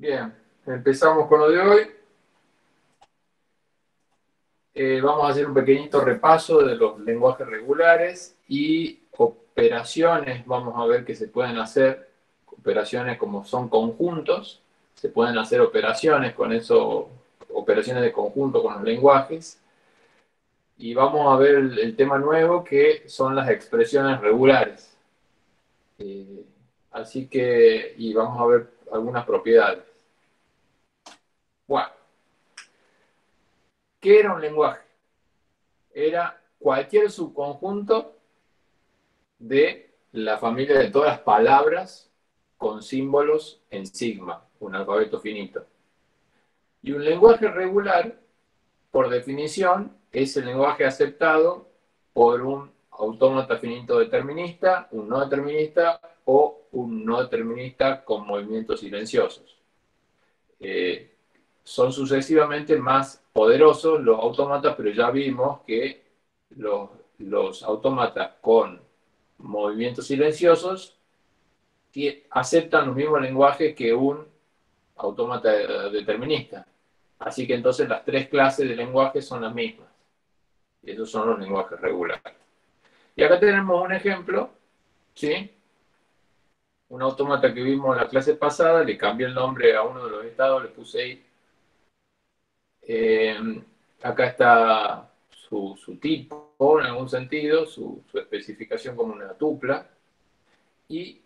Bien, empezamos con lo de hoy. Eh, vamos a hacer un pequeñito repaso de los lenguajes regulares y operaciones. Vamos a ver que se pueden hacer operaciones como son conjuntos. Se pueden hacer operaciones con eso, operaciones de conjunto con los lenguajes. Y vamos a ver el, tema nuevo que son las expresiones regulares. Eh, así que, y vamos a ver algunas propiedades. Bueno, ¿qué era un lenguaje? Era cualquier subconjunto de la familia de todas las palabras con símbolos en sigma, un alfabeto finito. Y un lenguaje regular, por definición, es el lenguaje aceptado por un autómata finito determinista, un no determinista o un no determinista con movimientos silenciosos. Eh, son sucesivamente más poderosos los autómatas, pero ya vimos que los, los autómatas con movimientos silenciosos aceptan los mismos lenguajes que un autómata determinista. Así que entonces las tres clases de lenguajes son las mismas. Y esos son los lenguajes regulares. Y acá tenemos un ejemplo, ¿sí? Un autómata que vimos en la clase pasada, le cambié el nombre a uno de los estados, le puse ahí eh, acá está su, tipo, en algún sentido, su, especificación como una tupla. Y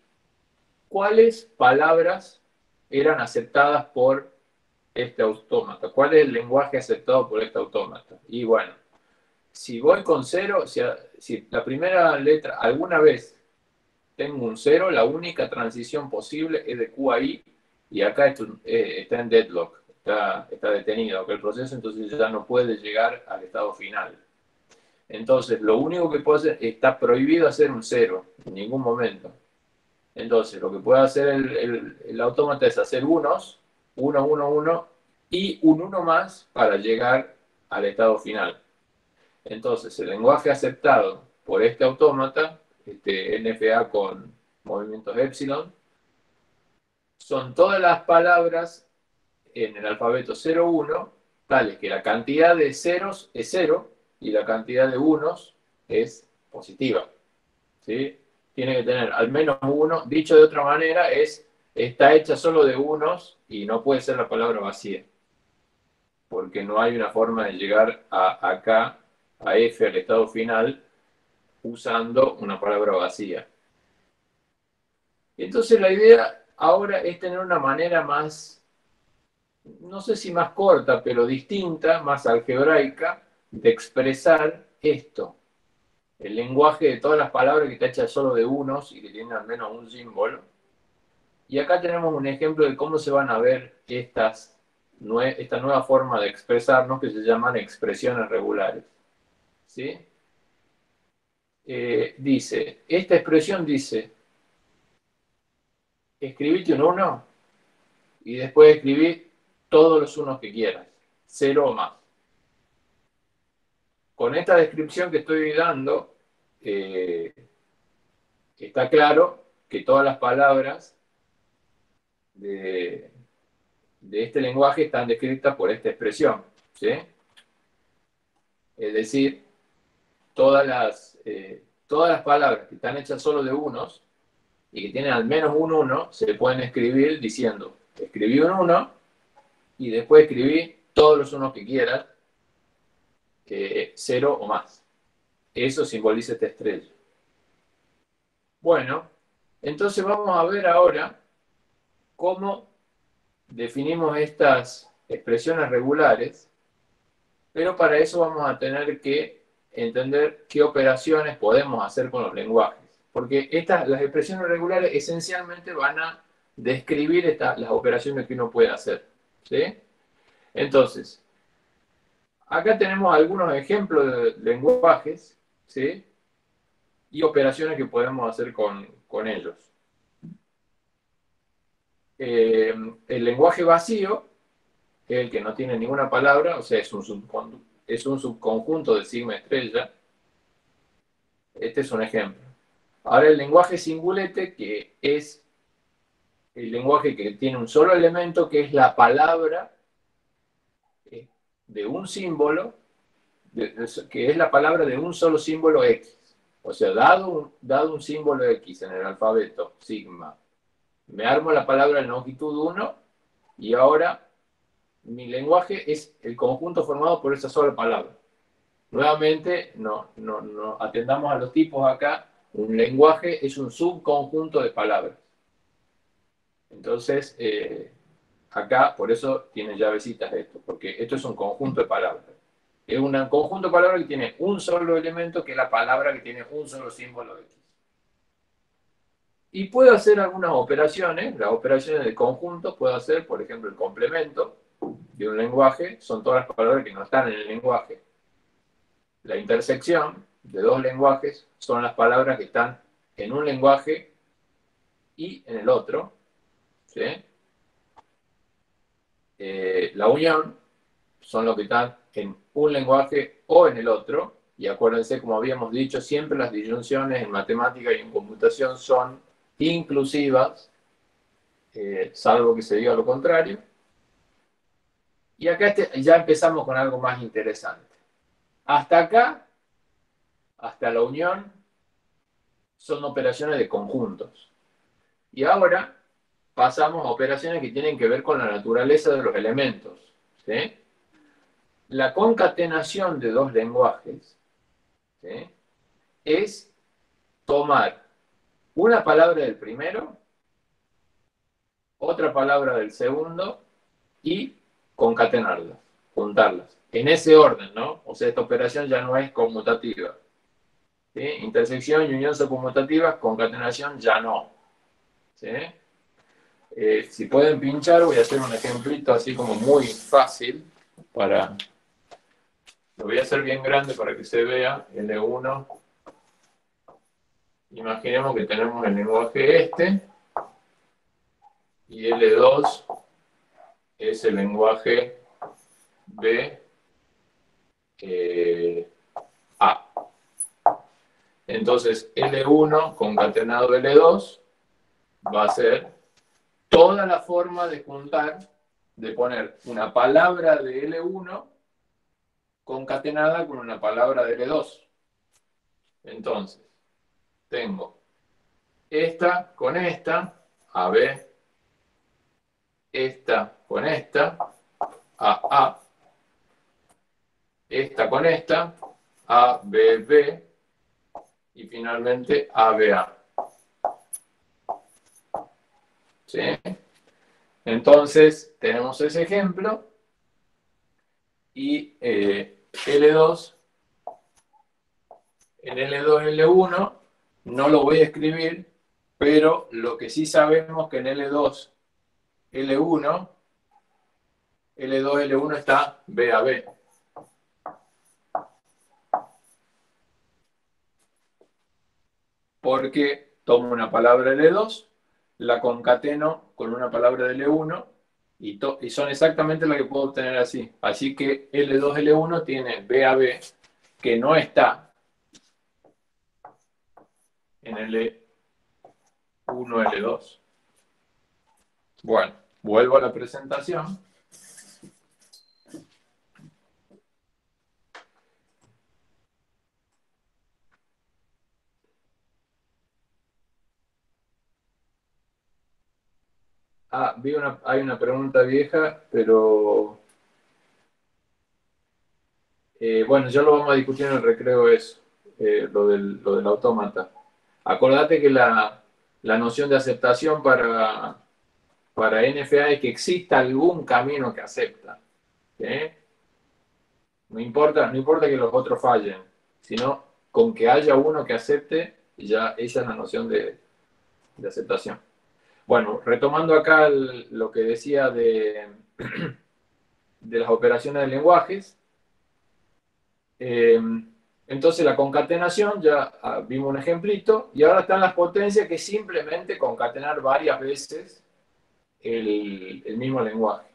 cuáles palabras eran aceptadas por este autómata. ¿Cuál es el lenguaje aceptado por este autómata? Y bueno, si voy con cero, si, la primera letra alguna vez tengo un cero, la única transición posible es de Q a I y acá eh, está en deadlock está, detenido el proceso, entonces ya no puede llegar al estado final. Entonces, lo único que puede hacer, está prohibido hacer un cero, en ningún momento. Entonces, lo que puede hacer el, el, autómata es hacer unos, uno, uno, uno, y un uno más para llegar al estado final. Entonces, el lenguaje aceptado por este autómata, este NFA con movimientos epsilon, son todas las palabras en el alfabeto 0-1, tales que la cantidad de ceros es cero y la cantidad de unos es positiva. ¿sí? Tiene que tener al menos uno. Dicho de otra manera, es, está hecha solo de unos y no puede ser la palabra vacía. Porque no hay una forma de llegar a acá, a F, al estado final, usando una palabra vacía. Entonces la idea ahora es tener una manera más no sé si más corta, pero distinta, más algebraica, de expresar esto. El lenguaje de todas las palabras que está hecha solo de unos y que tiene al menos un símbolo. Y acá tenemos un ejemplo de cómo se van a ver estas, esta nueva forma de expresarnos que se llaman expresiones regulares. ¿Sí? Eh, dice, esta expresión dice, escribite un 1 y después escribí todos los unos que quieras, cero o más. Con esta descripción que estoy dando, eh, está claro que todas las palabras de, este lenguaje están descritas por esta expresión. Es decir, todas las, eh, todas las palabras que están hechas solo de unos y que tienen al menos un uno, se pueden escribir diciendo, escribí un uno y después escribí todos los unos que quieras, que cero o más. Eso simboliza esta estrella. Bueno, entonces vamos a ver ahora cómo definimos estas expresiones regulares, pero para eso vamos a tener que entender qué operaciones podemos hacer con los lenguajes. Porque estas, las expresiones regulares esencialmente van a describir las operaciones que uno puede hacer. ¿Sí? Entonces, acá tenemos algunos ejemplos de lenguajes, ¿sí? Y operaciones que podemos hacer con, ellos. Eh, el lenguaje vacío, que es el que no tiene ninguna palabra, o sea, es un, es un subconjunto de sigma estrella. Este es un ejemplo. Ahora el lenguaje singulete, que es el lenguaje que tiene un solo elemento, que es la palabra eh, de un símbolo, que es la palabra de un solo símbolo X. O sea, dado un, dado un símbolo X en el alfabeto, sigma, me armo la palabra de longitud 1 y ahora mi lenguaje es el conjunto formado por esa sola palabra. Nuevamente, no, no, no atendamos a los tipos acá. Un lenguaje es un subconjunto de palabras. Entonces, eh, acá, por eso tiene llavecitas esto, porque esto es un conjunto de palabras. Es un conjunto de palabras que tiene un solo elemento, que es la palabra que tiene un solo símbolo X. Y puedo hacer algunas operaciones, las operaciones de conjunto, puedo hacer, por ejemplo, el complemento de un lenguaje, son todas las palabras que no están en el lenguaje. La intersección de dos lenguajes son las palabras que están en un lenguaje y en el otro. Eh, la unión son los que están en un lenguaje o en el otro. Y acuérdense, como habíamos dicho, siempre las disyunciones en matemática y en computación son inclusivas, eh, salvo que se diga lo contrario. Y acá este, ya empezamos con algo más interesante. Hasta acá, hasta la unión, son operaciones de conjuntos. Y ahora pasamos a operaciones que tienen que ver con la naturaleza de los elementos. La concatenación de dos lenguajes es tomar una palabra del primero, otra palabra del segundo y concatenarlas, juntarlas. En ese orden, ¿no? O sea, esta operación ya no es conmutativa. Intersección y unión son conmutativas, concatenación ya no. ¿Sí? Eh, si pueden pinchar, voy a hacer un ejemplito así como muy fácil para... Lo voy a hacer bien grande para que se vea. L1. Imaginemos que tenemos el lenguaje este. Y L2 es el lenguaje B eh, A. Entonces, L1 concatenado L2 va a ser toda la forma de juntar, de poner una palabra de L1 concatenada con una palabra de L2. Entonces, tengo esta con esta, AB, esta con esta, AA, esta con esta, ABB y finalmente ABA. ¿Sí? Entonces, tenemos ese ejemplo y eh, L2, en L2, L1, no lo voy a escribir, pero lo que sí sabemos que en L2, L1, L2, L1 está B a B. Porque tomo una palabra L2 la concateno con una palabra de L1 y, son exactamente las que puedo obtener así. Así que L2, L1 tiene B a B que no está en L1, L2. Bueno, vuelvo a la presentación. Ah, vi una, hay una pregunta vieja, pero eh, bueno, ya lo vamos a discutir en el recreo eso, eh, lo, del, lo del autómata. Acordate que la, noción de aceptación para, para NFA es que exista algún camino que acepta. No, importa, no importa que los otros fallen, sino con que haya uno que acepte, ya esa es la noción de aceptación. Bueno, retomando acá lo que decía de, de, las operaciones de lenguajes, eh, entonces la concatenación, ya ah, vimos un ejemplito, y ahora están las potencias que simplemente concatenar varias veces el, mismo lenguaje.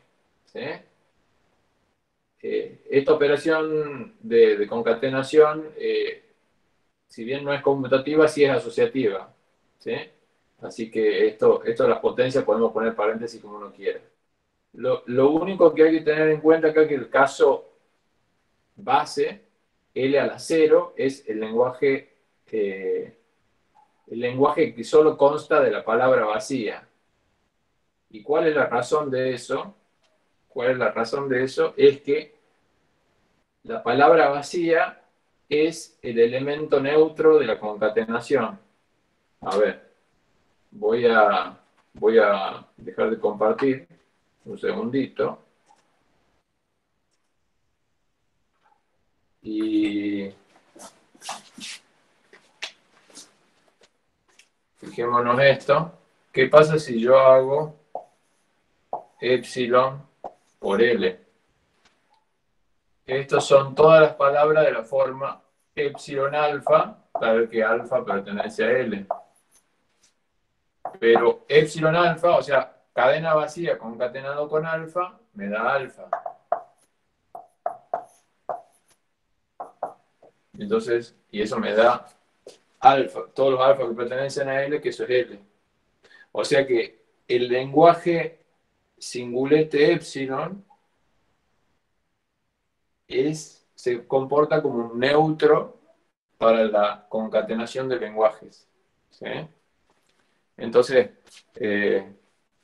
Eh, esta operación de, concatenación, eh, si bien no es conmutativa, sí es asociativa. ¿sí? Así que esto, esto de las potencias podemos poner paréntesis como uno quiera. Lo, único que hay que tener en cuenta acá es que el caso base, L a la 0, es el lenguaje, eh, el lenguaje que solo consta de la palabra vacía. ¿Y cuál es la razón de eso? ¿Cuál es la razón de eso? Es que la palabra vacía es el elemento neutro de la concatenación. A ver, voy a, voy a dejar de compartir un segundito. Y fijémonos esto. ¿Qué pasa si yo hago epsilon por L? Estas son todas las palabras de la forma epsilon alfa, para que alfa pertenece a L. Pero epsilon alfa, o sea, cadena vacía concatenado con alfa, me da alfa. Entonces, y eso me da alfa, todos los alfa que pertenecen a L, que eso es L. O sea que el lenguaje singulete epsilon es, se comporta como un neutro para la concatenación de lenguajes. ¿sí? Entonces, eh,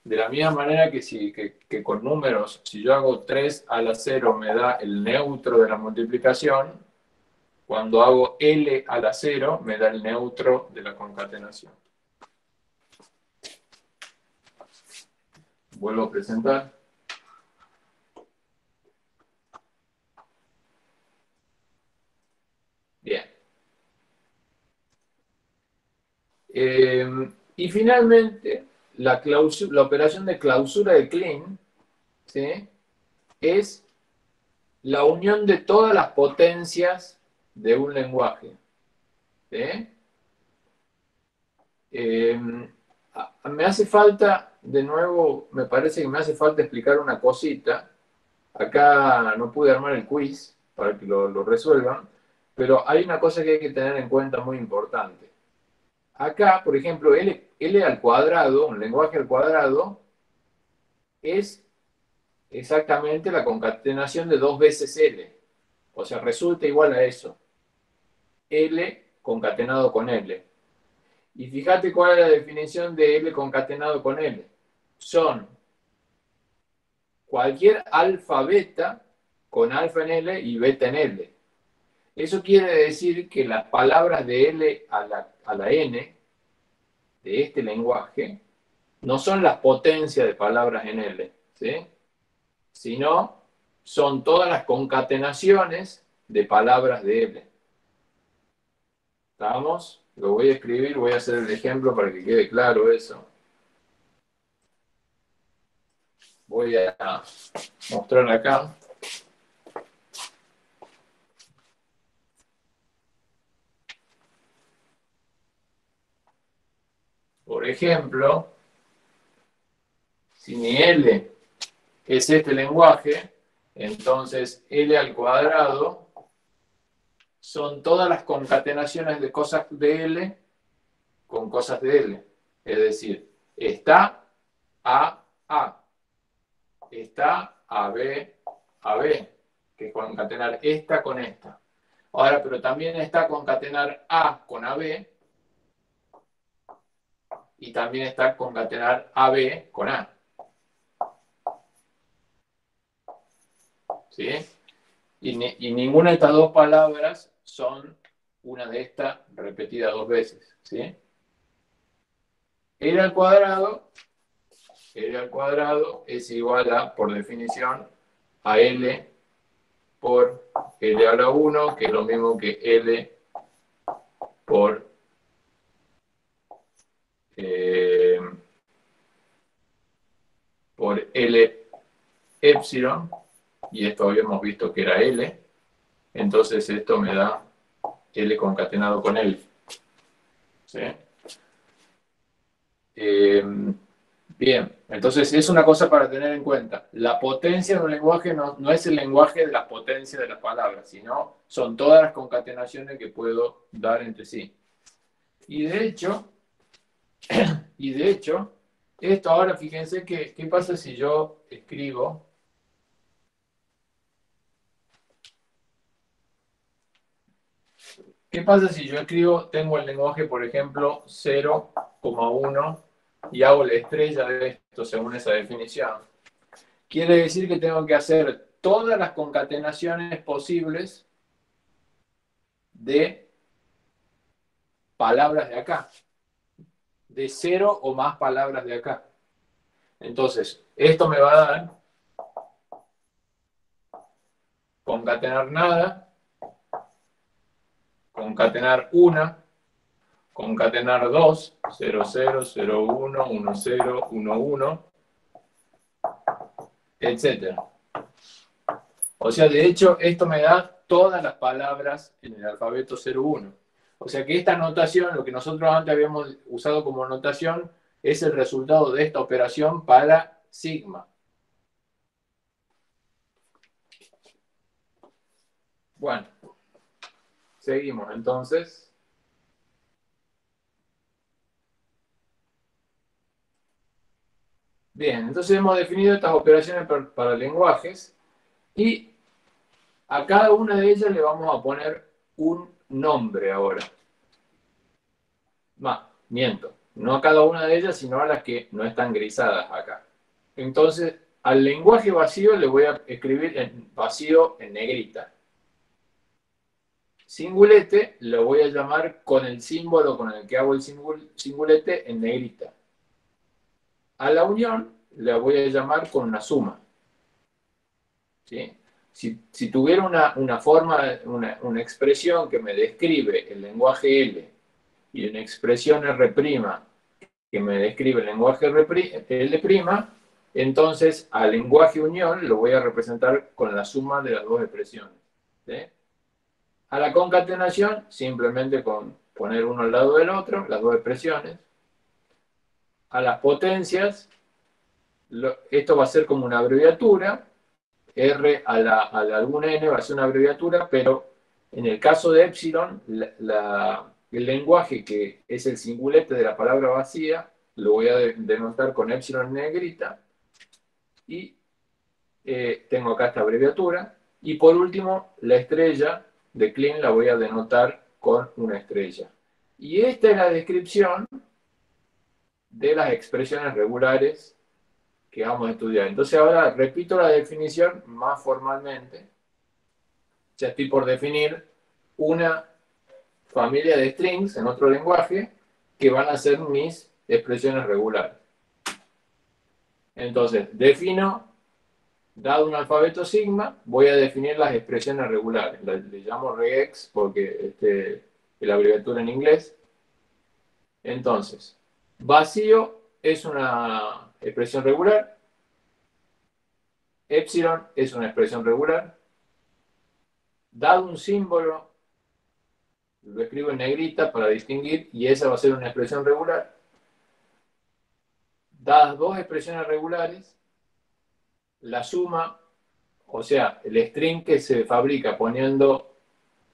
de la misma manera que, si, que, con números, si yo hago 3 a la 0 me da el neutro de la multiplicación, cuando hago L a la 0 me da el neutro de la concatenación. Vuelvo a presentar. Bien. Eh, y finalmente, la, operación de clausura de Klein es la unión de todas las potencias de un lenguaje. Em, me hace falta, de nuevo, me parece que me hace falta explicar una cosita. Acá no pude armar el quiz para que lo resuelvan, pero hay una cosa que hay que tener en cuenta muy importante. Acá, por ejemplo, L, al cuadrado, un lenguaje al cuadrado, es exactamente la concatenación de dos veces L. O sea, resulta igual a eso. L concatenado con L. Y fíjate cuál es la definición de L concatenado con L. Son cualquier alfa beta con alfa en L y beta en L. Eso quiere decir que las palabras de L a la a la n de este lenguaje no son las potencias de palabras en L, sino son todas las concatenaciones de palabras de L. ¿Estamos? Lo voy a escribir, voy a hacer el ejemplo para que quede claro eso. Voy a mostrar acá. Por ejemplo, si mi L es este lenguaje, entonces L al cuadrado son todas las concatenaciones de cosas de L con cosas de L. Es decir, está A, A. Está A, B, A, B. Que es concatenar esta con esta. Ahora, pero también está concatenar A con AB y también está concatenar AB con A. ¿Sí? Y, ninguna de estas dos palabras son una de estas repetida dos veces. ¿Sí? L al cuadrado, L al cuadrado es igual a, por definición, a L por L a la 1, que es lo mismo que L por eh, por L epsilon, y esto habíamos visto que era L, entonces esto me da L concatenado con L. Eh, bien, entonces es una cosa para tener en cuenta. La potencia de un lenguaje no, no es el lenguaje de la potencia de las palabras, sino son todas las concatenaciones que puedo dar entre sí. Y de hecho, Y de hecho, esto ahora fíjense que, ¿qué pasa si yo escribo ¿Qué pasa si yo escribo, tengo el lenguaje, por ejemplo, 0,1 y hago la estrella de esto según esa definición? Quiere decir que tengo que hacer todas las concatenaciones posibles de palabras de acá, de cero o más palabras de acá. Entonces, esto me va a dar concatenar nada, concatenar una, concatenar dos, 0, 0, 0, 1, 1, 0, 1, 1, etc. O sea, de hecho, esto me da todas las palabras en el alfabeto 01. O sea que esta notación, lo que nosotros antes habíamos usado como notación, es el resultado de esta operación para sigma. Bueno, seguimos entonces. Bien, entonces hemos definido estas operaciones para lenguajes y a cada una de ellas le vamos a poner un nombre ahora. Más, miento. No a cada una de ellas, sino a las que no están grisadas acá. Entonces, al lenguaje vacío le voy a escribir en vacío en negrita. Singulete lo voy a llamar con el símbolo con el que hago el singulete en negrita. A la unión la voy a llamar con una suma. ¿Sí? Si, tuviera una, forma, una, expresión que me describe el lenguaje L y una expresión R' que me describe el lenguaje L', entonces al lenguaje unión lo voy a representar con la suma de las dos expresiones. A la concatenación, simplemente con poner uno al lado del otro, las dos expresiones. A las potencias, esto va a ser como una abreviatura, R a la, alguna N va a ser una abreviatura, pero en el caso de epsilon, el lenguaje que es el singulete de la palabra vacía, lo voy a denotar con epsilon negrita. Y eh, tengo acá esta abreviatura. Y por último, la estrella de Klein la voy a denotar con una estrella. Y esta es la descripción de las expresiones regulares que vamos a estudiar. Entonces ahora repito la definición más formalmente. Ya estoy por definir una familia de strings en otro lenguaje que van a ser mis expresiones regulares. Entonces, defino, dado un alfabeto sigma, voy a definir las expresiones regulares. Le, llamo regex porque este, es la abreviatura en inglés. Entonces, vacío es una expresión regular. Epsilon es una expresión regular. Dado un símbolo, lo escribo en negrita para distinguir y esa va a ser una expresión regular. Dadas dos expresiones regulares, la suma, o sea, el string que se fabrica poniendo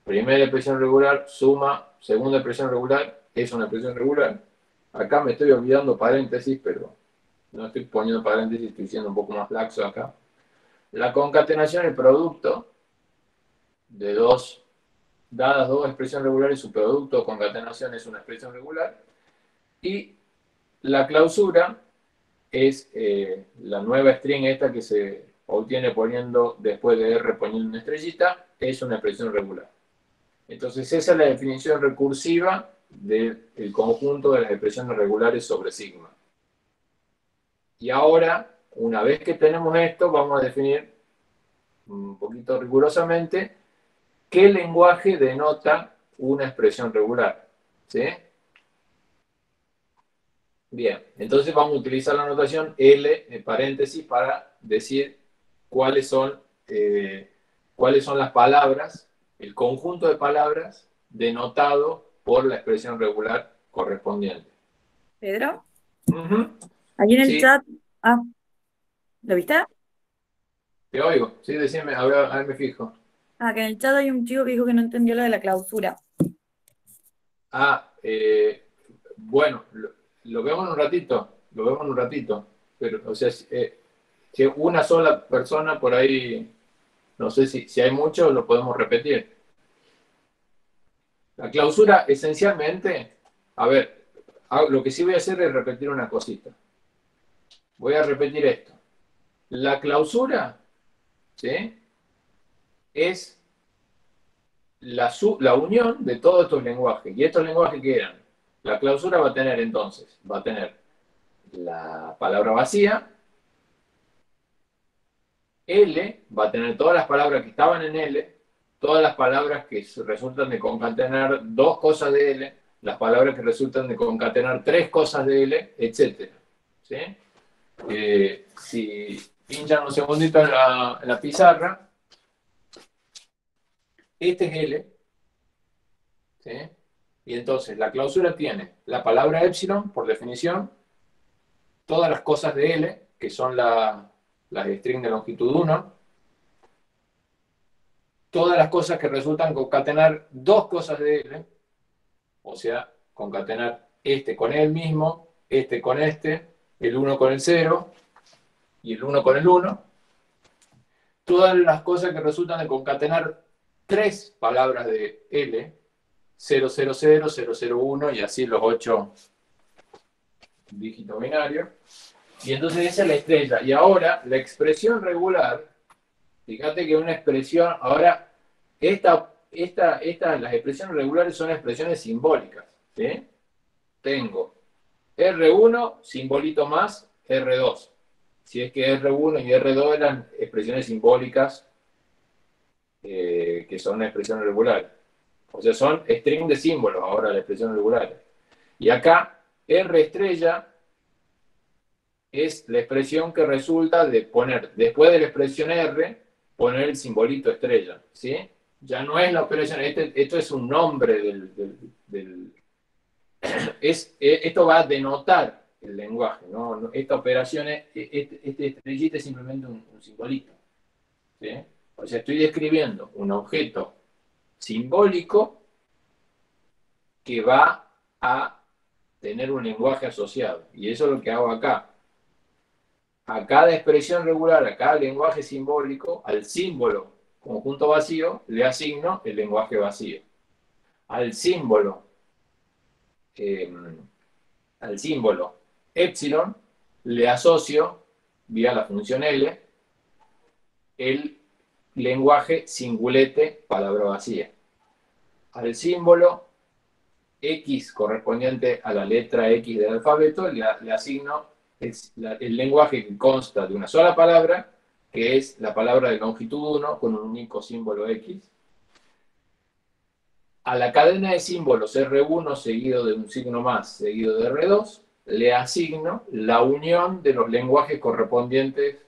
primera expresión regular, suma, segunda expresión regular, es una expresión regular. Acá me estoy olvidando paréntesis, pero no estoy poniendo paréntesis, estoy siendo un poco más laxo acá. La concatenación, el producto de dos, dadas dos expresiones regulares, su producto o concatenación es una expresión regular. Y la clausura es eh, la nueva string esta que se obtiene poniendo, después de R poniendo una estrellita, es una expresión regular. Entonces esa es la definición recursiva del conjunto de las expresiones regulares sobre sigma. Y ahora, una vez que tenemos esto, vamos a definir un poquito rigurosamente qué lenguaje denota una expresión regular. ¿Sí? Bien, entonces vamos a utilizar la notación L en paréntesis para decir cuáles son, eh, cuáles son las palabras, el conjunto de palabras denotado por la expresión regular correspondiente. Pedro. Aquí en el chat. Ah, ¿lo viste? Te oigo, sí, decime, a ver, me fijo. Ah, que en el chat hay un chico que dijo que no entendió lo de la clausura. Ah, eh, bueno, lo vemos en un ratito, lo vemos en un ratito. Pero, o sea, si eh, una sola persona por ahí, no sé si, si hay mucho, lo podemos repetir. La clausura, esencialmente, a ver, lo que sí voy a hacer es repetir una cosita. Voy a repetir esto. La clausura, ¿sí? Es la, la unión de todos estos lenguajes. ¿Y estos lenguajes qué eran? La clausura va a tener entonces, va a tener la palabra vacía, L va a tener todas las palabras que estaban en L, todas las palabras que resultan de concatenar dos cosas de L, las palabras que resultan de concatenar tres cosas de L, etc. ¿Sí? Si pinchan un segundito en la pizarra, este es L, ¿sí? Y entonces la clausura tiene la palabra epsilon, por definición, todas las cosas de L, que son las string de longitud 1, todas las cosas que resultan concatenar dos cosas de L, o sea, concatenar este con el mismo, este con este, el 1 con el 0 y el 1 con el 1. Todas las cosas que resultan de concatenar tres palabras de L, 000, 001 y así los ocho dígitos binarios. Y entonces esa es la estrella. Y ahora la expresión regular, fíjate que una expresión, ahora esta, esta, esta, las expresiones regulares son expresiones simbólicas. Tengo R1, simbolito más, R2. Si es que R1 y R2 eran expresiones simbólicas eh, que son expresiones regulares. O sea, son string de símbolos ahora la expresión regular. Y acá, R estrella es la expresión que resulta de poner, después de la expresión R, poner el simbolito estrella. ¿sí? Ya no es la operación, este, esto es un nombre del... es, e, esto va a denotar el lenguaje. ¿no? Esta operación, es, e, este, este, estrellita es simplemente un, simbolito. O sea, estoy describiendo un objeto simbólico que va a tener un lenguaje asociado. Y eso es lo que hago acá. A cada expresión regular, a cada lenguaje simbólico, al símbolo conjunto vacío, le asigno el lenguaje vacío. Al símbolo, em, al símbolo epsilon, le asocio, vía la función L, el lenguaje singulete, palabra vacía. Al símbolo X correspondiente a la letra X del alfabeto le, asigno el, lenguaje que consta de una sola palabra, que es la palabra de longitud 1 con un único símbolo X. A la cadena de símbolos R1 seguido de un signo más seguido de R2, le asigno la unión de los lenguajes correspondientes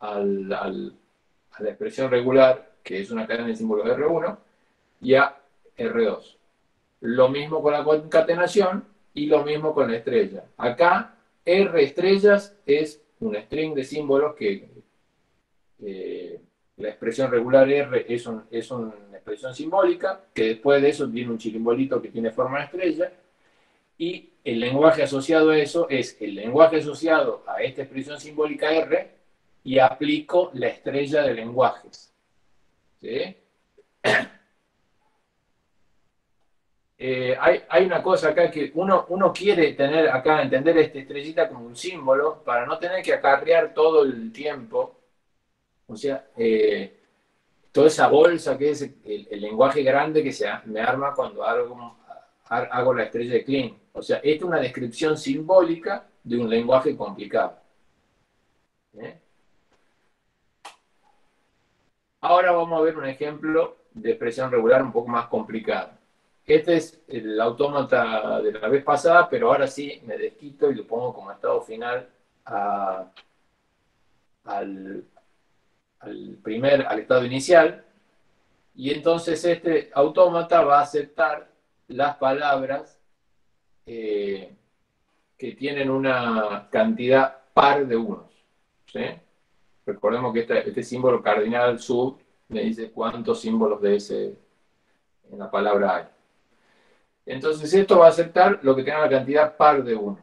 al a la expresión regular, que es una cadena de símbolos R1, y a R2. Lo mismo con la concatenación y lo mismo con la estrella. Acá, R estrellas es un string de símbolos que la expresión regular R es, es una expresión simbólica, que después de eso tiene un chirimbolito que tiene forma de estrella, y el lenguaje asociado a eso es el lenguaje asociado a esta expresión simbólica R, y aplico la estrella de lenguajes. Eh, hay, una cosa acá que uno, uno quiere tener acá, entender esta estrellita como un símbolo para no tener que acarrear todo el tiempo. O sea, eh, toda esa bolsa que es el, lenguaje grande que se me arma cuando hago, hago la estrella de Klein. O sea, esta es una descripción simbólica de un lenguaje complicado. ¿Eh? Ahora vamos a ver un ejemplo de expresión regular un poco más complicado. Este es el autómata de la vez pasada, pero ahora sí me desquito y lo pongo como estado final al, primer, al estado inicial. Y entonces este autómata va a aceptar las palabras eh, que tienen una cantidad par de unos. ¿sí? Recordemos que este, este, símbolo cardinal sub me dice cuántos símbolos de ese en la palabra hay. Entonces esto va a aceptar lo que tenga la cantidad par de unos.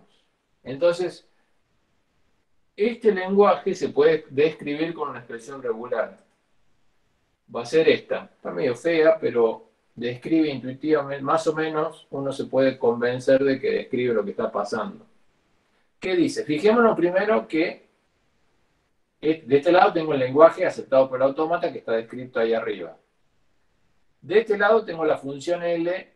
Entonces, este lenguaje se puede describir con una expresión regular. Va a ser esta. Está medio fea, pero describe intuitivamente, más o menos uno se puede convencer de que describe lo que está pasando. ¿Qué dice? Fijémonos primero que de este lado tengo el lenguaje aceptado por el autómata que está descrito ahí arriba. De este lado tengo la función L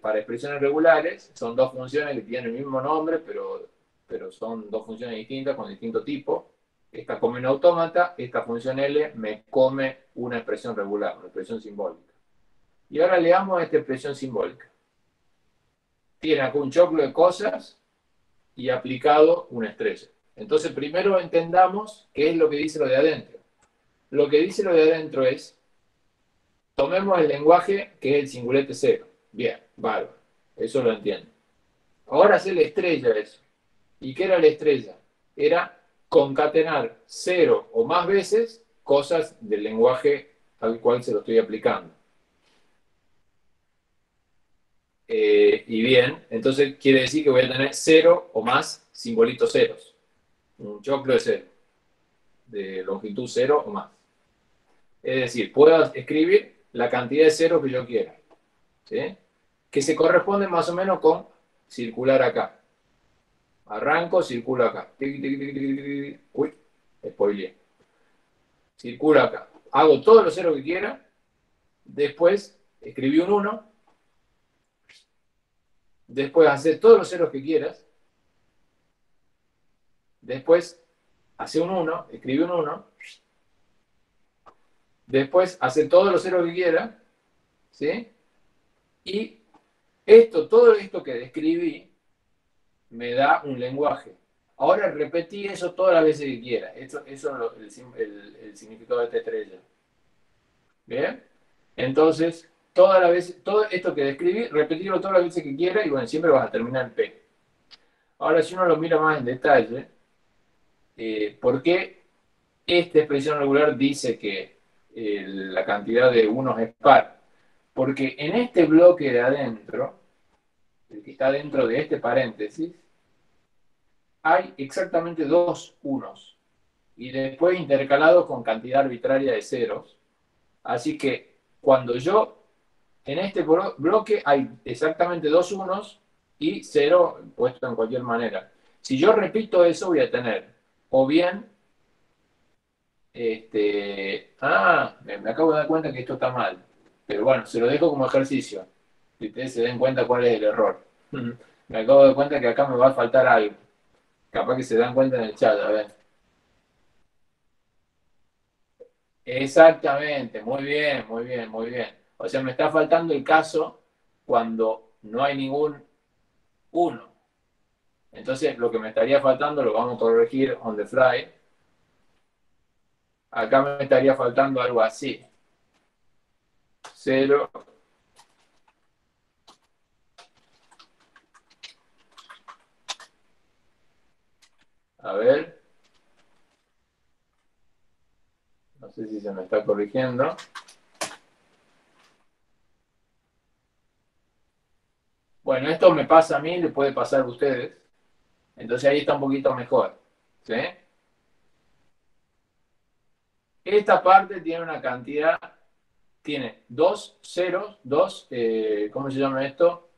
para expresiones regulares. Son dos funciones que tienen el mismo nombre, pero, pero son dos funciones distintas con distinto tipo. Esta come un autómata, esta función L me come una expresión regular, una expresión simbólica. Y ahora leamos esta expresión simbólica. Tiene acá un choclo de cosas y aplicado una estrella. Entonces, primero entendamos qué es lo que dice lo de adentro. Lo que dice lo de adentro es, tomemos el lenguaje que es el singulete cero. Bien, bárbaro. Eso lo entiendo. Ahora hace la estrella eso. ¿Y qué era la estrella? Era concatenar cero o más veces cosas del lenguaje al cual se lo estoy aplicando. Eh, y bien, entonces quiere decir que voy a tener cero o más simbolitos ceros. Un choclo de cero, de longitud cero o más. Es decir, puedo escribir la cantidad de ceros que yo quiera, que se corresponde más o menos con circular acá. Arranco, circulo acá. Uy, spoileé. Circulo acá. Hago todos los ceros que quiera. Después escribí un 1 Después hacer todos los ceros que quieras. Después hace un 1, escribe un 1. Después hace todos los ceros que quieras. ¿Sí? Y esto, todo esto que describí, me da un lenguaje. Ahora repetí eso todas las veces que quiera. Eso, eso es el, significado de esta estrella. ¿Bien? Entonces, todas las veces, todo esto que describí, repetirlo todas las veces que quiera y bueno, siempre vas a terminar en P. Ahora, si uno lo mira más en detalle, eh, ¿por qué esta expresión regular dice que eh, la cantidad de unos es par? Porque en este bloque de adentro, el que está dentro de este paréntesis, hay exactamente dos unos y después intercalados con cantidad arbitraria de ceros. Así que cuando yo en este bloque hay exactamente dos unos y cero puesto en cualquier manera. Si yo repito eso, voy a tener o bien, este, ah, me, acabo de dar cuenta que esto está mal, pero bueno, se lo dejo como ejercicio, si ustedes se den cuenta cuál es el error. Me acabo de cuenta que acá me va a faltar algo. Capaz que se dan cuenta en el chat, a ver. Exactamente, muy bien, muy bien, muy bien. O sea, me está faltando el caso cuando no hay ningún 1. Entonces, lo que me estaría faltando lo vamos a corregir on the fly. Acá me estaría faltando algo así. 0. A ver. No sé si se me está corrigiendo. Bueno, esto me pasa a mí, le puede pasar a ustedes. Entonces ahí está un poquito mejor. ¿sí? Esta parte tiene una cantidad, tiene dos ceros, dos, eh, ¿cómo se llama esto?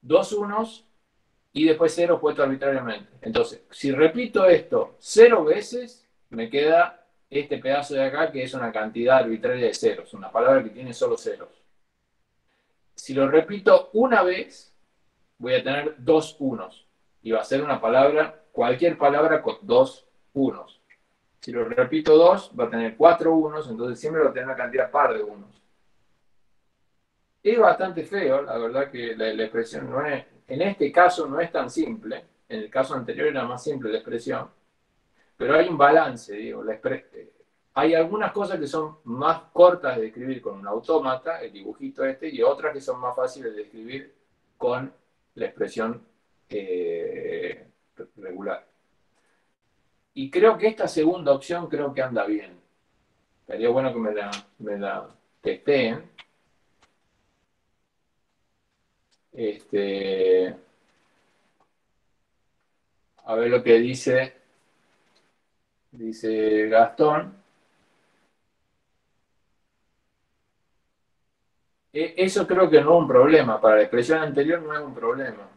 Dos unos y después cero puesto arbitrariamente. Entonces, si repito esto cero veces, me queda este pedazo de acá que es una cantidad arbitraria de ceros, una palabra que tiene solo ceros. Si lo repito una vez, voy a tener dos unos. Y va a ser una palabra, cualquier palabra con dos unos. Si lo repito dos, va a tener cuatro unos, entonces siempre va a tener una cantidad par de unos. Es bastante feo, la verdad que la, expresión no es, en este caso no es tan simple, en el caso anterior era más simple la expresión, pero hay un balance, la, hay algunas cosas que son más cortas de escribir con un autómata, el dibujito este, y otras que son más fáciles de escribir con la expresión eh, regular. Y creo que esta segunda opción creo que anda bien. Sería bueno que me la, me la testeen. Este, a ver lo que dice, dice Gastón. E, eso creo que no es un problema, para la expresión anterior no es un problema.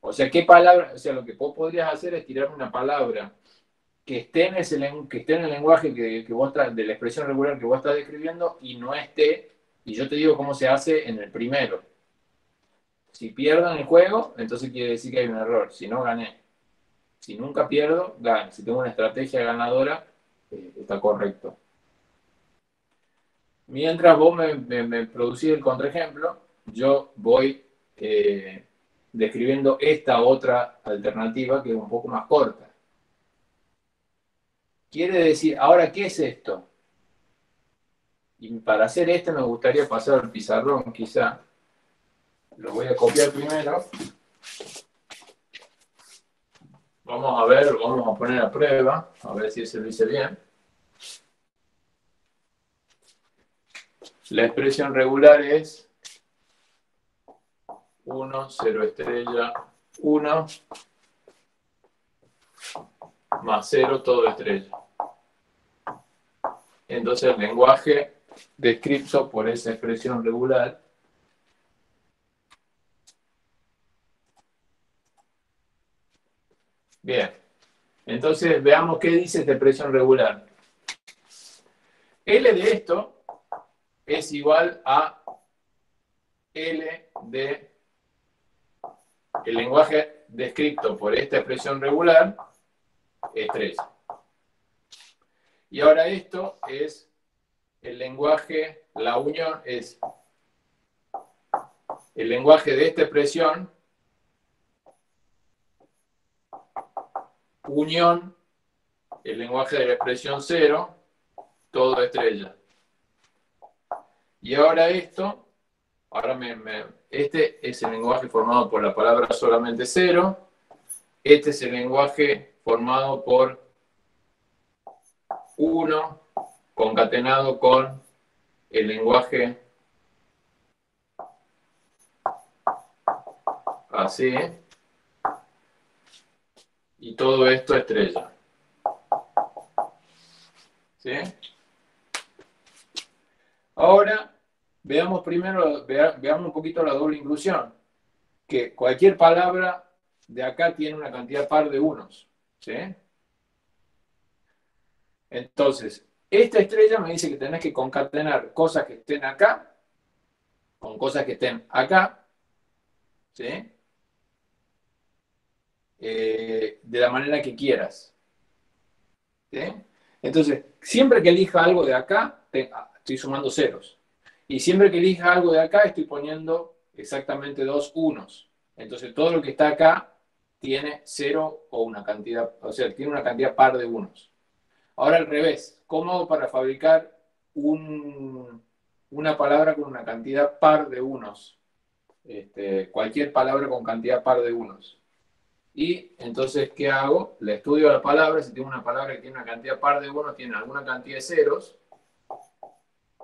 O sea, ¿qué palabra? O sea, lo que vos podrías hacer es tirar una palabra que esté en, ese, que esté en el lenguaje que, vos de la expresión regular que vos estás describiendo y no esté, y yo te digo cómo se hace en el primero. Si pierdo en el juego, entonces quiere decir que hay un error. Si no, gané. Si nunca pierdo, gano. Si tengo una estrategia ganadora, eh, está correcto. Mientras vos me, producís el contraejemplo, yo voy eh, describiendo esta otra alternativa que es un poco más corta. Quiere decir, ahora, ¿qué es esto? Y para hacer esto me gustaría pasar al pizarrón, quizá. Lo voy a copiar primero. Vamos a ver, vamos a poner a prueba, a ver si se lo hice bien. La expresión regular es 1, 0 estrella, 1, más 0, todo estrella. Entonces el lenguaje descrito por esa expresión regular Bien, entonces veamos qué dice esta expresión regular. L de esto es igual a L de el lenguaje descrito por esta expresión regular es 3. Y ahora esto es el lenguaje, la unión es el lenguaje de esta expresión unión, el lenguaje de la expresión 0, todo estrella. Y ahora esto, ahora me, este es el lenguaje formado por la palabra solamente 0, este es el lenguaje formado por 1 concatenado con el lenguaje así, y todo esto estrella. ¿Sí? Ahora, veamos primero, veamos un poquito la doble inclusión. Que cualquier palabra de acá tiene una cantidad par de unos. ¿Sí? Entonces, esta estrella me dice que tenés que concatenar cosas que estén acá con cosas que estén acá. ¿Sí? Eh, de la manera que quieras. Entonces, siempre que elija algo de acá, ah, estoy sumando ceros. Y siempre que elija algo de acá, estoy poniendo exactamente dos unos. Entonces, todo lo que está acá tiene cero o una cantidad, o sea, tiene una cantidad par de unos. Ahora al revés, ¿cómo hago para fabricar una palabra con una cantidad par de unos? Este, cualquier palabra con cantidad par de unos. Y entonces, ¿qué hago? Le estudio la palabra. Si tengo una palabra que tiene una cantidad par de uno, tiene alguna cantidad de ceros.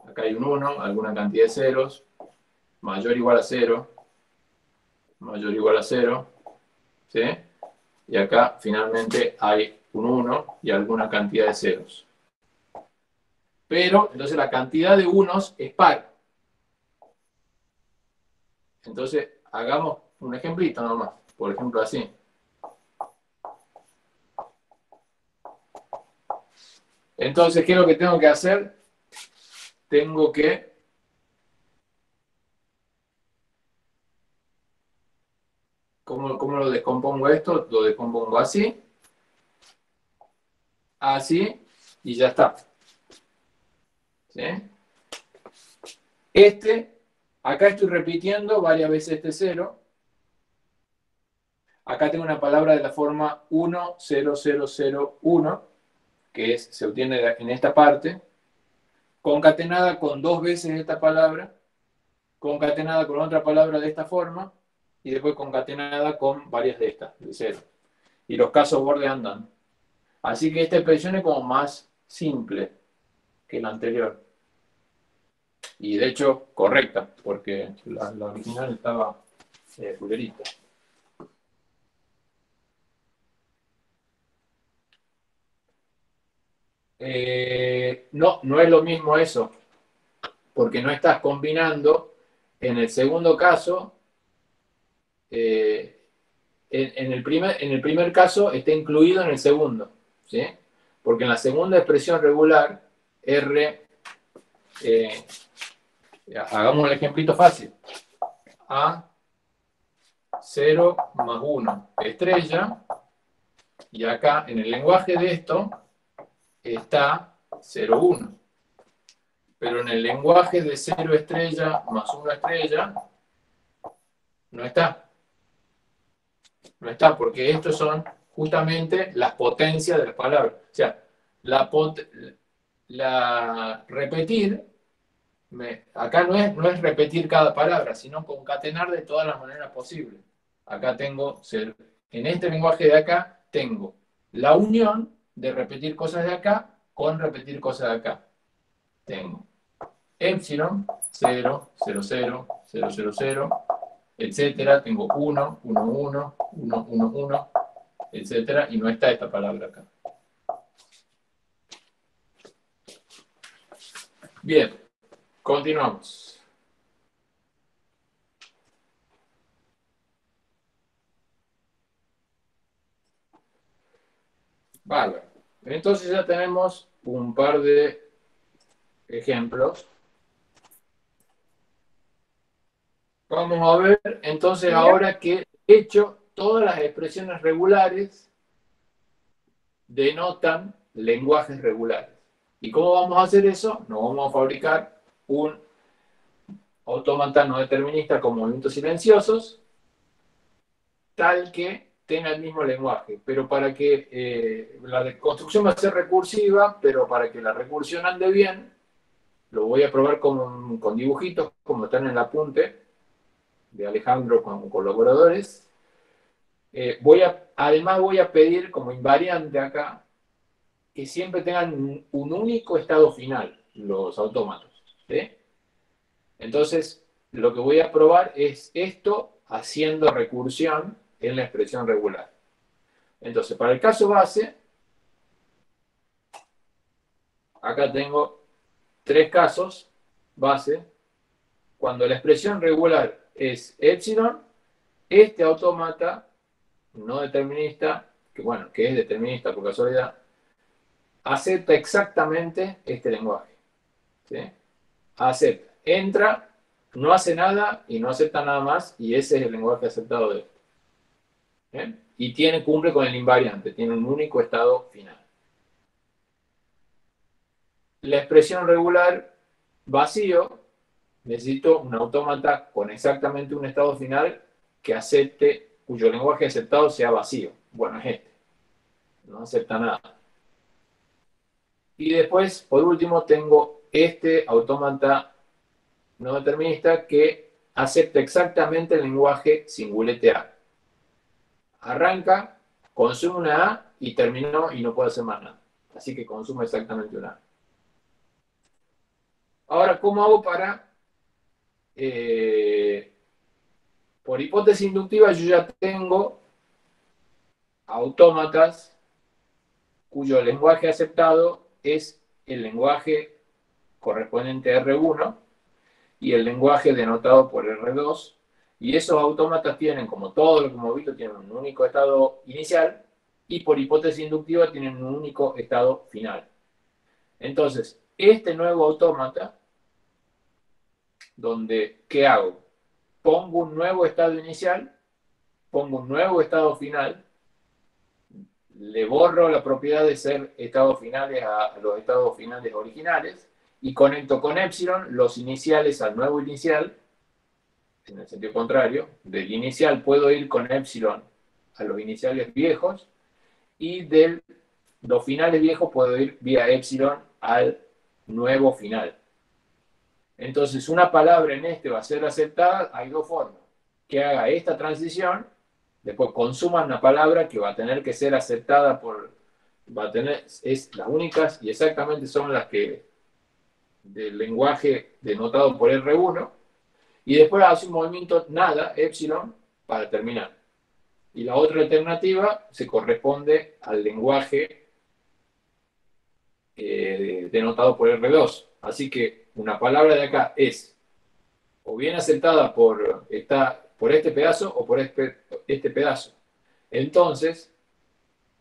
Acá hay un 1, alguna cantidad de ceros. Mayor o igual a 0. Mayor o igual a 0. ¿Sí? Y acá finalmente hay un 1 y alguna cantidad de ceros. Pero, entonces la cantidad de unos es par. Entonces, hagamos un ejemplito nomás. Por ejemplo, así. Entonces, ¿qué es lo que tengo que hacer? Tengo que ¿Cómo, lo descompongo esto? Lo descompongo así, así y ya está. ¿Sí? Este, acá estoy repitiendo varias veces este cero. Acá tengo una palabra de la forma 10001 que se obtiene en esta parte, concatenada con dos veces esta palabra, concatenada con otra palabra de esta forma, y después concatenada con varias de estas, de cero. Y los casos borde andan. Así que esta expresión es como más simple que la anterior. Y de hecho, correcta, porque la, original estaba eh, fulerita. Eh, no, no es lo mismo eso, porque no estás combinando. En el segundo caso, eh, en, el primer, en el primer caso está incluido en el segundo, ¿sí? Porque en la segunda expresión regular, R, eh, hagamos el ejemplito fácil, A, 0 más 1, estrella, y acá en el lenguaje de esto, está 0, 1. Pero en el lenguaje de 0 estrella más 1 estrella, no está. No está, porque estos son justamente las potencias de las palabras. O sea, la, la repetir, acá no es, no es repetir cada palabra, sino concatenar de todas las maneras posibles. Acá tengo, en este lenguaje de acá, tengo la unión de repetir cosas de acá con repetir cosas de acá. Tengo epsilon, 0, 0, 0, 0, 0, 0, etcétera. Tengo 1, 1, 1, 1, 1, 1, etcétera. Y no está esta palabra acá. Bien, continuamos. Vale. Entonces ya tenemos un par de ejemplos. Vamos a ver entonces ahora que he hecho todas las expresiones regulares denotan lenguajes regulares. ¿Y cómo vamos a hacer eso? Nos vamos a fabricar un automata no determinista con movimientos silenciosos, tal que tenga el mismo lenguaje, pero para que eh, la construcción va a ser recursiva, pero para que la recursión ande bien, lo voy a probar con, con dibujitos, como están en el apunte de Alejandro con colaboradores. Eh, voy además voy a pedir como invariante acá que siempre tengan un, único estado final los autómatos. Entonces, lo que voy a probar es esto haciendo recursión en la expresión regular. Entonces, para el caso base, acá tengo tres casos base. Cuando la expresión regular es epsilon, este autómata no determinista, que bueno, que es determinista por casualidad, acepta exactamente este lenguaje. Acepta. Entra, no hace nada y no acepta nada más, y ese es el lenguaje aceptado de esto. Y tiene, cumple con el invariante, tiene un único estado final. La expresión regular vacío, necesito un autómata con exactamente un estado final que acepte, cuyo lenguaje aceptado sea vacío. Bueno, es este. No acepta nada. Y después, por último, tengo este autómata no determinista que acepta exactamente el lenguaje A arranca, consume una A y terminó y no puede hacer más nada. Así que consume exactamente una A. Ahora, ¿cómo hago para... Eh, por hipótesis inductiva yo ya tengo autómatas cuyo lenguaje aceptado es el lenguaje correspondiente a R1 y el lenguaje denotado por R2 y esos autómatas tienen, como todo lo que hemos visto, tienen un único estado inicial y por hipótesis inductiva tienen un único estado final. Entonces, este nuevo autómata, donde, ¿qué hago? Pongo un nuevo estado inicial, pongo un nuevo estado final, le borro la propiedad de ser estados finales a los estados finales originales y conecto con epsilon los iniciales al nuevo inicial en el sentido contrario, del inicial puedo ir con epsilon a los iniciales viejos y de los finales viejos puedo ir vía epsilon al nuevo final. Entonces, una palabra en este va a ser aceptada, hay dos formas. Que haga esta transición, después consuma una palabra que va a tener que ser aceptada por, va a tener, es las únicas y exactamente son las que del lenguaje denotado por R1, y después hace un movimiento nada, epsilon, para terminar. Y la otra alternativa se corresponde al lenguaje eh, denotado por R2. Así que una palabra de acá es o bien aceptada por, por este pedazo o por este, este pedazo. Entonces,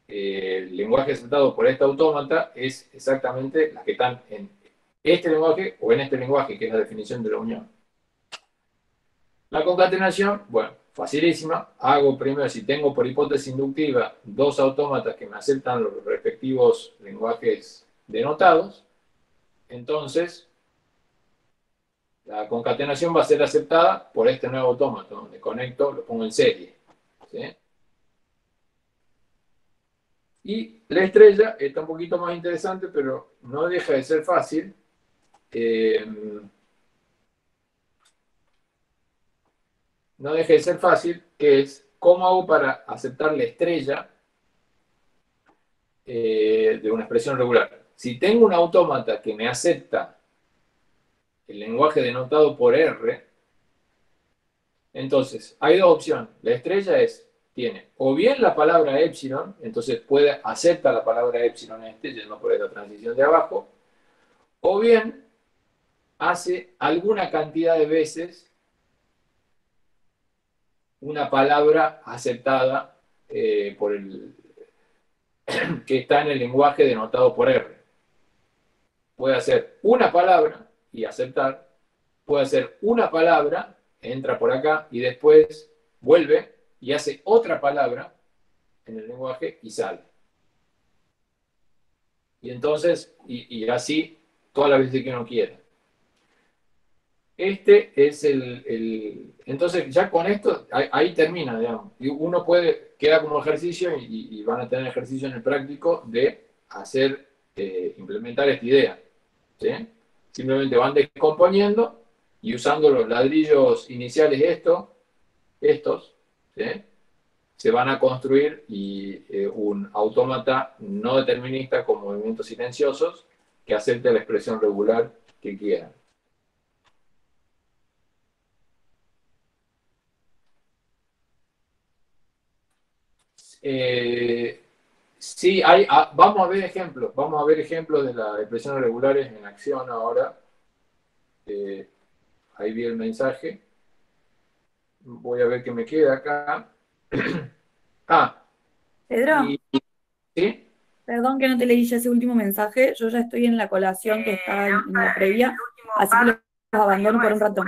eh, el lenguaje aceptado por este autómata es exactamente las que están en este lenguaje o en este lenguaje, que es la definición de la unión. La concatenación, bueno, facilísima. Hago primero, si tengo por hipótesis inductiva dos autómatas que me aceptan los respectivos lenguajes denotados, entonces la concatenación va a ser aceptada por este nuevo autómata, donde conecto, lo pongo en serie. Y la estrella está un poquito más interesante, pero no deja de ser fácil. Eh, no deja de ser fácil, que es cómo hago para aceptar la estrella eh, de una expresión regular. Si tengo un autómata que me acepta el lenguaje denotado por R, entonces hay dos opciones. La estrella es, tiene o bien la palabra epsilon, entonces puede aceptar la palabra epsilon este, yendo por esta transición de abajo, o bien hace alguna cantidad de veces una palabra aceptada eh, por el que está en el lenguaje denotado por R. Puede hacer una palabra y aceptar, puede hacer una palabra, entra por acá y después vuelve y hace otra palabra en el lenguaje y sale. Y entonces, y, así todas las veces que uno quiera. Este es el, Entonces, ya con esto, ahí, termina, digamos. Y uno puede, queda como ejercicio y, van a tener ejercicio en el práctico de hacer, eh, implementar esta idea. Simplemente van descomponiendo y usando los ladrillos iniciales estos, estos se van a construir y, eh, un autómata no determinista con movimientos silenciosos que acepte la expresión regular que quieran. Eh, Sí, hay, ah, vamos a ver ejemplos, vamos a ver ejemplos de las expresiones regulares en acción ahora. Eh, ahí vi el mensaje. Voy a ver qué me queda acá. ah. Pedro. ¿Sí? Perdón que no te leí ya ese último mensaje. Yo ya estoy en la colación que está en, la previa, así que los abandono por un rato.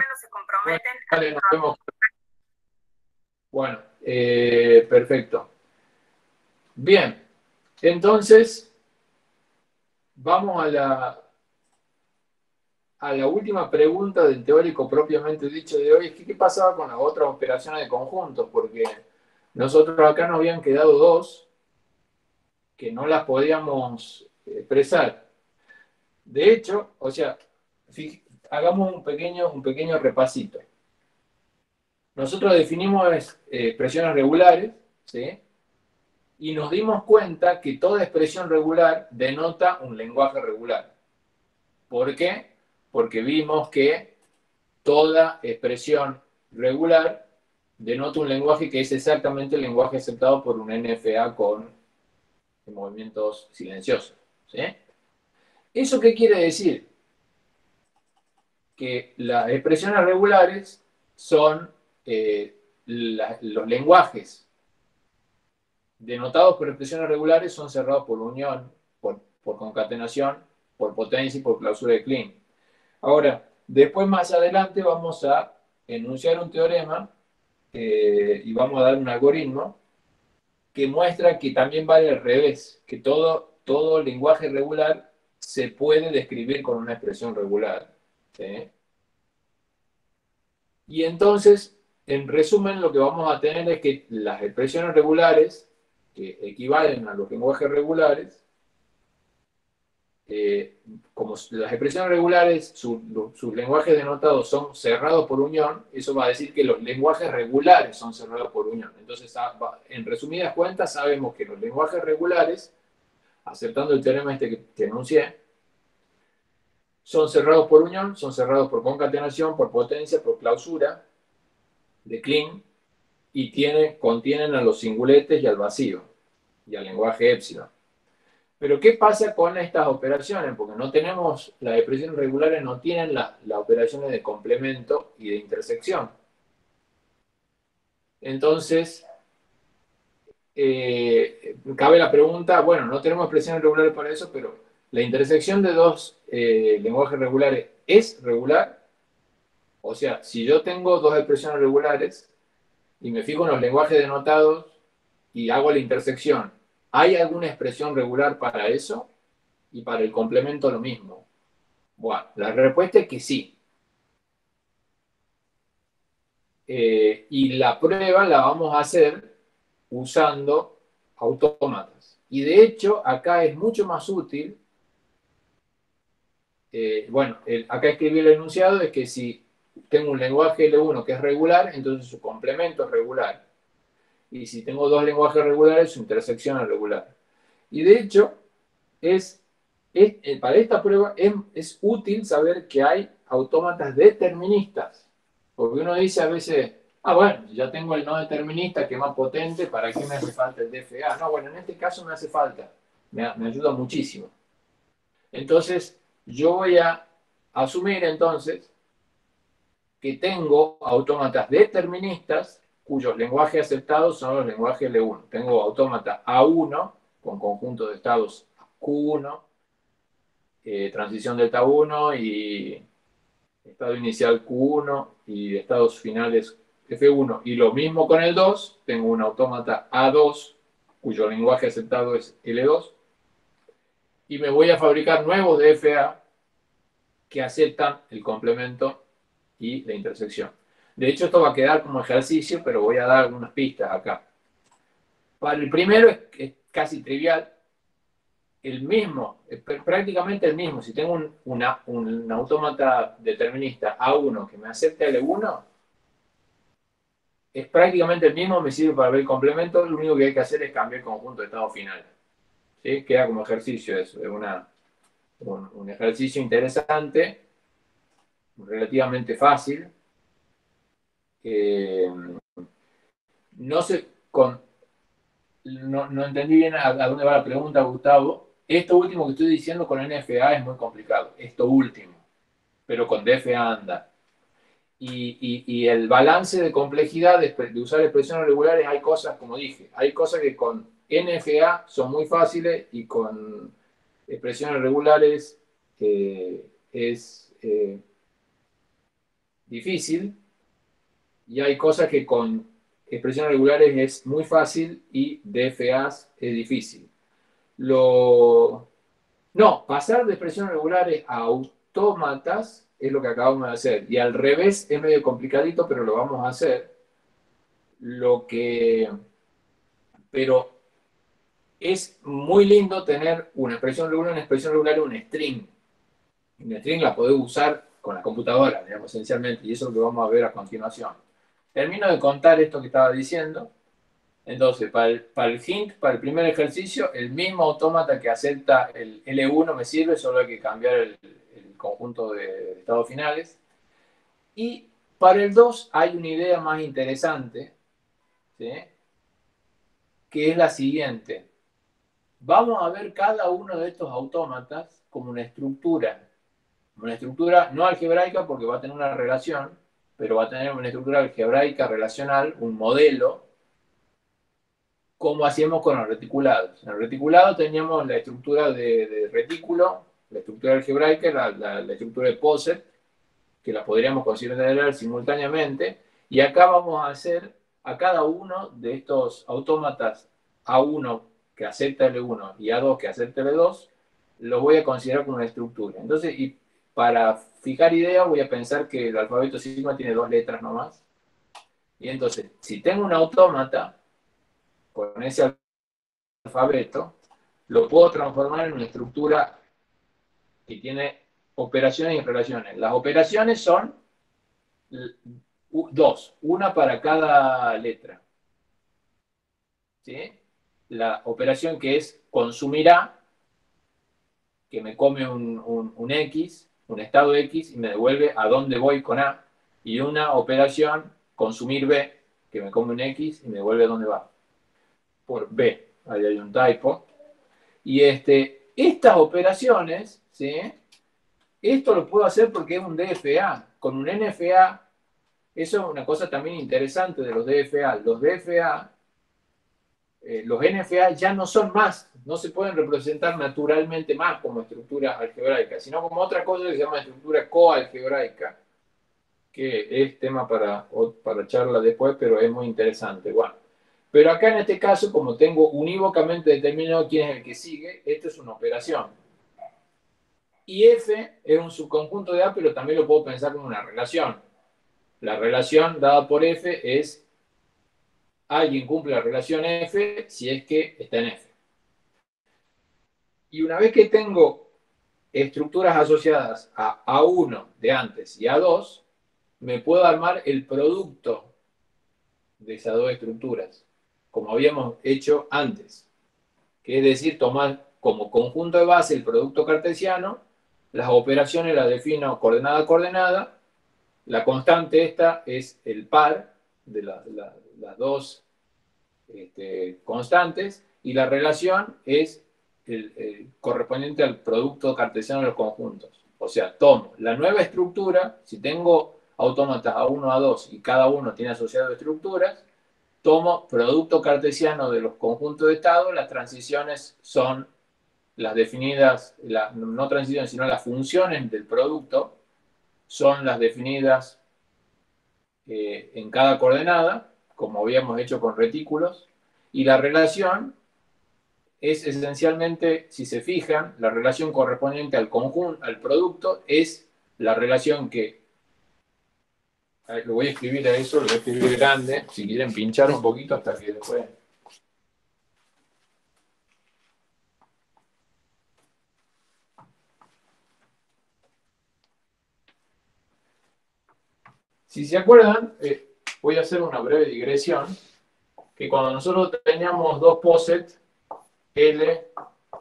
Bueno, eh, perfecto. Bien, entonces, vamos a la, a la última pregunta del teórico propiamente dicho de hoy, es qué pasaba con las otras operaciones de conjuntos, porque nosotros acá nos habían quedado dos que no las podíamos expresar. De hecho, o sea, hagamos un pequeño, un pequeño repasito. Nosotros definimos eh, expresiones regulares, ¿sí? Y nos dimos cuenta que toda expresión regular denota un lenguaje regular. ¿Por qué? Porque vimos que toda expresión regular denota un lenguaje que es exactamente el lenguaje aceptado por un NFA con movimientos silenciosos. ¿Eso qué quiere decir? Que las expresiones regulares son eh, los lenguajes denotados por expresiones regulares son cerrados por unión, por, concatenación, por potencia y por clausura de Klein. Ahora, después más adelante vamos a enunciar un teorema eh, y vamos a dar un algoritmo que muestra que también vale al revés, que todo, todo lenguaje regular se puede describir con una expresión regular. Y entonces, en resumen, lo que vamos a tener es que las expresiones regulares que equivalen a los lenguajes regulares, eh, como las expresiones regulares, sus lenguajes denotados son cerrados por unión, eso va a decir que los lenguajes regulares son cerrados por unión. Entonces, ah, en resumidas cuentas, sabemos que los lenguajes regulares, aceptando el teorema este que, que enuncié, son cerrados por unión, son cerrados por concatenación, por potencia, por clausura de Klein, y tiene, contienen a los singuletes y al vacío, y al lenguaje epsilon. Pero ¿qué pasa con estas operaciones? Porque no tenemos, las expresiones regulares no tienen las operaciones de complemento y de intersección. Entonces, eh, cabe la pregunta, bueno, no tenemos expresiones regulares para eso, pero la intersección de dos eh, lenguajes regulares es regular. O sea, si yo tengo dos expresiones regulares y me fijo en los lenguajes denotados y hago la intersección, ¿hay alguna expresión regular para eso? Y para el complemento lo mismo. Bueno, la respuesta es que sí. Eh, y la prueba la vamos a hacer usando autómatas. Y de hecho, acá es mucho más útil, eh, bueno, acá escribí el enunciado, es que si tengo un lenguaje L1 que es regular, entonces su complemento es regular. Y si tengo dos lenguajes regulares, su intersección es regular. Y de hecho, es, eh, para esta prueba es, es útil saber que hay autómatas deterministas. Porque uno dice a veces, ah, bueno, ya tengo el no determinista que es más potente, ¿para qué me hace falta el DFA? No, bueno, en este caso me hace falta, me, ayuda muchísimo. Entonces, yo voy a asumir entonces que tengo autómatas deterministas cuyos lenguajes aceptados son los lenguajes L1. Tengo autómata A1 con conjunto de estados Q1, eh, transición delta 1 y estado inicial Q1 y estados finales F1. Y lo mismo con el 2, tengo un autómata A2, cuyo lenguaje aceptado es L2. Y me voy a fabricar nuevos de FA que aceptan el complemento y la intersección. De hecho, esto va a quedar como ejercicio, pero voy a dar algunas pistas acá. Para el primero es casi trivial, el mismo, prácticamente el mismo. Si tengo un, un autómata determinista A1 que me acepta L1, es prácticamente el mismo, me sirve para ver el complemento, lo único que hay que hacer es cambiar el conjunto de estado final. ¿Sí? Queda como ejercicio eso, es una, un, ejercicio interesante, relativamente fácil. No sé, con, no, no, entendí bien a, dónde va la pregunta, Gustavo. Esto último que estoy diciendo con NFA es muy complicado, esto último, pero con DFA anda. Y, el balance de complejidad de, usar expresiones regulares, hay cosas, como dije, hay cosas que con NFA son muy fáciles y con expresiones regulares eh, es eh, difícil. Y hay cosas que con expresiones regulares es muy fácil y DFAs es difícil. Lo... No, pasar de expresiones regulares a autómatas es lo que acabamos de hacer. Y al revés es medio complicadito, pero lo vamos a hacer. Lo que... Pero es muy lindo tener una expresión regular, una expresión regular, un string. Una string la podés usar con la computadora, digamos, esencialmente, y eso es lo que vamos a ver a continuación. Termino de contar esto que estaba diciendo. Entonces, para el, para el hint, para el primer ejercicio, el mismo autómata que acepta el L1 me sirve, solo hay que cambiar el, conjunto de, estados finales. Y para el 2 hay una idea más interesante, que es la siguiente. Vamos a ver cada uno de estos autómatas como una estructura. Una estructura no algebraica porque va a tener una relación, pero va a tener una estructura algebraica relacional, un modelo, como hacíamos con los reticulados. En el reticulado teníamos la estructura de retículo la estructura algebraica y la, estructura de Poset, que la podríamos considerar simultáneamente, y acá vamos a hacer a cada uno de estos autómatas A1 que acepta L1 y A2 que acepta L2, lo voy a considerar como una estructura. Entonces, y para fijar idea, voy a pensar que el alfabeto sigma tiene dos letras nomás. Y entonces, si tengo un autómata con ese alfabeto, lo puedo transformar en una estructura que tiene operaciones y relaciones. Las operaciones son dos, una para cada letra. ¿Sí? La operación que es consumirá, que me come un, X, un estado X, y me devuelve a dónde voy con A, y una operación consumir B, que me come un X y me devuelve a dónde va. Por B, ahí hay un typo. Y este, estas operaciones, ¿sí? Esto lo puedo hacer porque es un DFA. Con un NFA, eso es una cosa también interesante de los DFA. Los DFA, eh, los NFA ya no son más, no se pueden representar naturalmente más como estructura algebraica, sino como otra cosa que se llama estructura coalgebraica, que es tema para, para charla después, pero es muy interesante. Bueno, pero acá en este caso, como tengo unívocamente determinado quién es el que sigue, esto es una operación. Y F es un subconjunto de A, pero también lo puedo pensar como una relación. La relación dada por F es alguien cumple la relación F si es que está en F. Y una vez que tengo estructuras asociadas a A1 de antes y A2, me puedo armar el producto de esas dos estructuras, como habíamos hecho antes. Que es decir, tomar como conjunto de base el producto cartesiano las operaciones las defino coordenada a coordenada. La constante esta es el par de las dos este, constantes y la relación es correspondiente al producto cartesiano de los conjuntos. O sea, tomo la nueva estructura, si tengo autómatas A1, A2 y cada uno tiene asociado estructuras, tomo producto cartesiano de los conjuntos de estado, las transiciones son las definidas, no transiciones, sino las funciones del producto son las definidas eh, en cada coordenada, como habíamos hecho con retículos, y la relación es esencialmente, si se fijan, la relación correspondiente al conjunto, al producto, es la relación que, lo voy a escribir a eso, lo voy a escribir grande, si quieren pinchar un poquito hasta que después. Si se acuerdan, eh, voy a hacer una breve digresión, que cuando nosotros teníamos dos posets, L,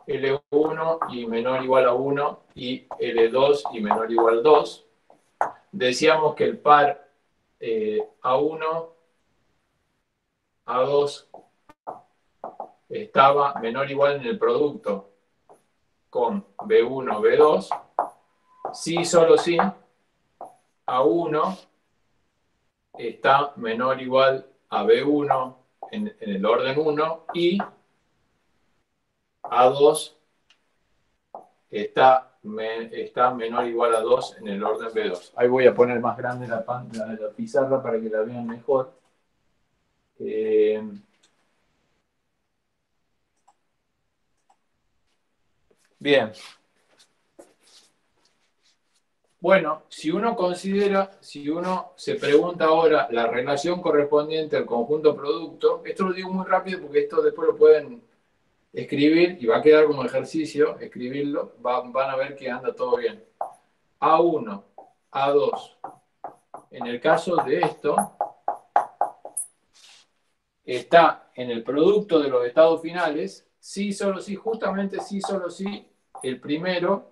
L1 y menor o igual a 1 y L2 y menor o igual a 2, decíamos que el par eh, A1, A2 estaba menor o igual en el producto con B1, B2, sí, solo sí, A1 está menor o igual a B1 en, el orden 1 y A2 está, está menor o igual a 2 en el orden B2. Ahí voy a poner más grande la, la pizarra para que la vean mejor. Eh, bien. Bueno, si uno considera, si uno se pregunta ahora la relación correspondiente al conjunto producto, esto lo digo muy rápido porque esto después lo pueden escribir y va a quedar como ejercicio, escribirlo, van a ver que anda todo bien. A1, A2. En el caso de esto, está en el producto de los estados finales, sí, solo sí, justamente sí, solo sí, el primero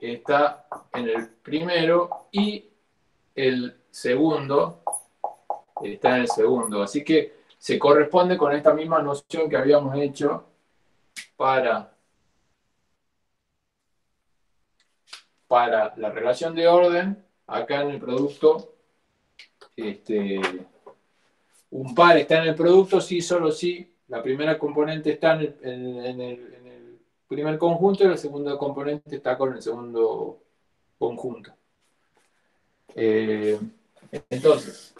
está en el primero y el segundo está en el segundo. Así que se corresponde con esta misma noción que habíamos hecho para, para la relación de orden, acá en el producto, este, un par está en el producto, sí, solo sí, la primera componente está en el primer conjunto y el segundo componente está con el segundo conjunto. Eh, entonces,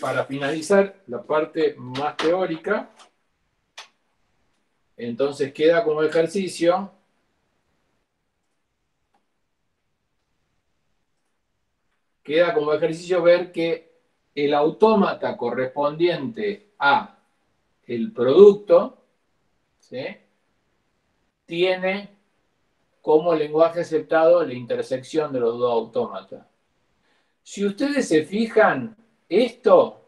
para finalizar la parte más teórica, entonces queda como ejercicio queda como ejercicio ver que el autómata correspondiente a el producto, ¿sí? Tiene como lenguaje aceptado la intersección de los dos autómatas. Si ustedes se fijan, esto,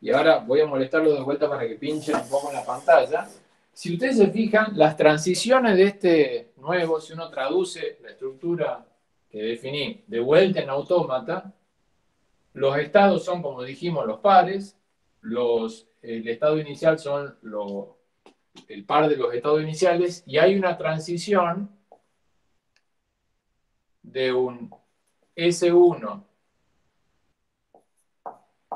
y ahora voy a molestarlo de vuelta para que pinchen un poco en la pantalla, si ustedes se fijan, las transiciones de este nuevo, si uno traduce la estructura que definí de vuelta en autómata, Los estados son, como dijimos, los pares. Los, el estado inicial son el par de los estados iniciales y hay una transición de un S1,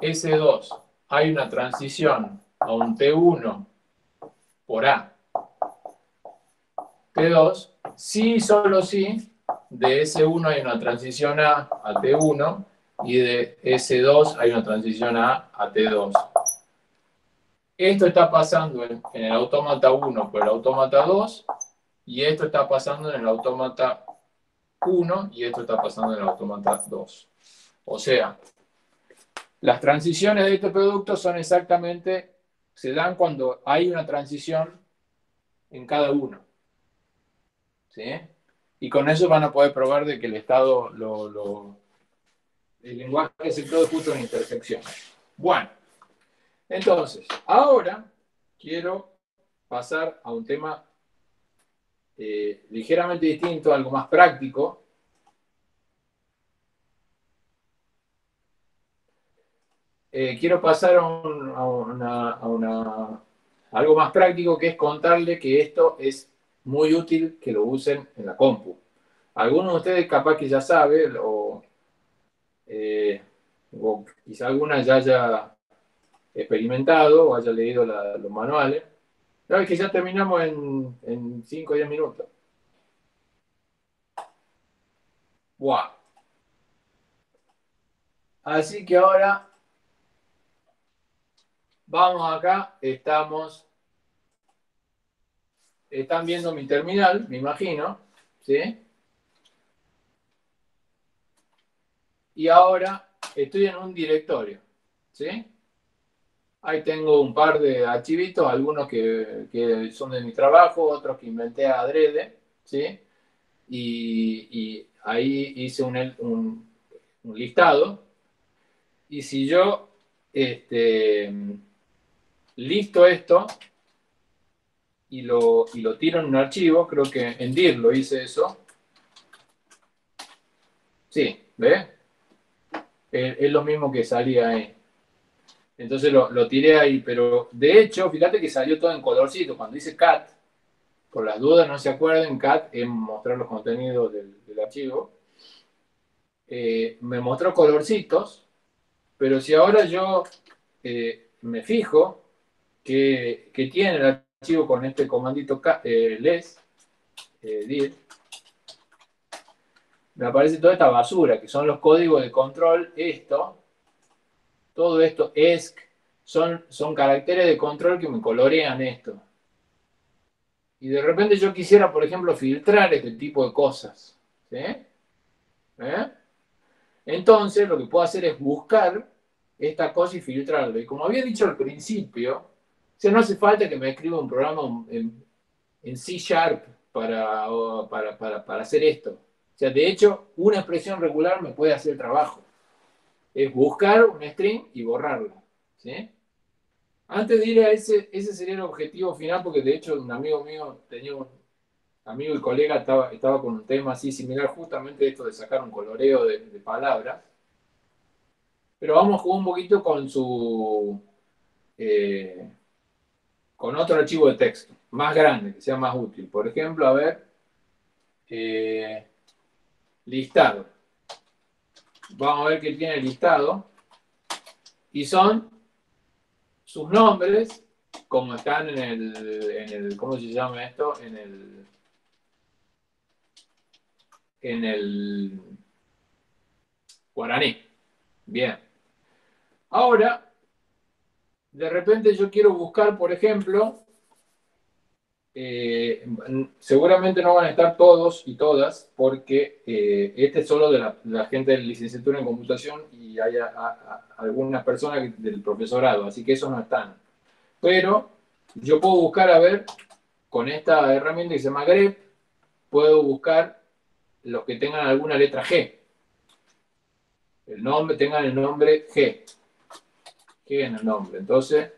S2, hay una transición a un T1 por A. T2, sí, solo sí, de S1 hay una transición A a T1 y de S2 hay una transición A a T2. Esto está pasando en, el autómata 1 por el autómata 2 y esto está pasando en el autómata 1 y esto está pasando en el autómata 2. O sea, las transiciones de este producto son exactamente, se dan cuando hay una transición en cada uno. ¿Sí? Y con eso van a poder probar de que el estado, lo, el lenguaje es el todo justo en intersección. Bueno, entonces, ahora quiero pasar a un tema eh, ligeramente distinto, algo más práctico. Eh, quiero pasar a, una, algo más práctico que es contarle que esto es muy útil que lo usen en la compu. Algunos de ustedes capaz que ya saben, o, eh, quizá alguna ya haya experimentado o haya leído los manuales. No, que ya terminamos en 5 o 10 minutos. Wow. Así que ahora vamos acá, estamos están viendo mi terminal, me imagino, ¿sí? Y ahora estoy en un directorio, ¿sí? Ahí tengo un par de archivitos, algunos que, son de mi trabajo, otros que inventé a adrede, ¿sí? Y, ahí hice un, listado. Y si yo este, listo esto, y lo, y lo tiro en un archivo, creo que en dir lo hice eso. Sí, ¿ve? Es, lo mismo que salía ahí. Entonces lo, tiré ahí, pero de hecho, fíjate que salió todo en colorcito. Cuando dice cat, por las dudas no se acuerden, cat es mostrar los contenidos del, archivo. Eh, me mostró colorcitos, pero si ahora yo eh, me fijo que, que tiene el con este comandito eh, les, eh, me aparece toda esta basura, que son los códigos de control, esto, todo esto, ESC, son, son caracteres de control que me colorean esto. Y de repente yo quisiera, por ejemplo, filtrar este tipo de cosas. ¿Eh? Entonces, lo que puedo hacer es buscar esta cosa y filtrarlo. Y como había dicho al principio, sea, no hace falta que me escriba un programa en, C Sharp para, para, hacer esto. O sea, de hecho, una expresión regular me puede hacer trabajo. Es buscar un string y borrarlo. ¿sí? Antes de ir a ese, ese sería el objetivo final, porque de hecho un amigo mío tenía un amigo y colega estaba, estaba con un tema así similar, justamente esto de sacar un coloreo de, palabras. Pero vamos a jugar un poquito con su eh, con otro archivo de texto, más grande, que sea más útil. Por ejemplo, a ver, eh, listado. Vamos a ver qué tiene listado. Y son sus nombres, como están en el, en el ¿cómo se llama esto? En el, en el guaraní. Bien. Ahora, de repente yo quiero buscar, por ejemplo, eh, seguramente no van a estar todos y todas, porque eh, este es solo de la, gente de licenciatura en computación y hay algunas personas del profesorado, así que esos no están. Pero yo puedo buscar, a ver, con esta herramienta que se llama grep, puedo buscar los que tengan alguna letra G. El nombre, tengan el nombre G en el nombre. Entonces,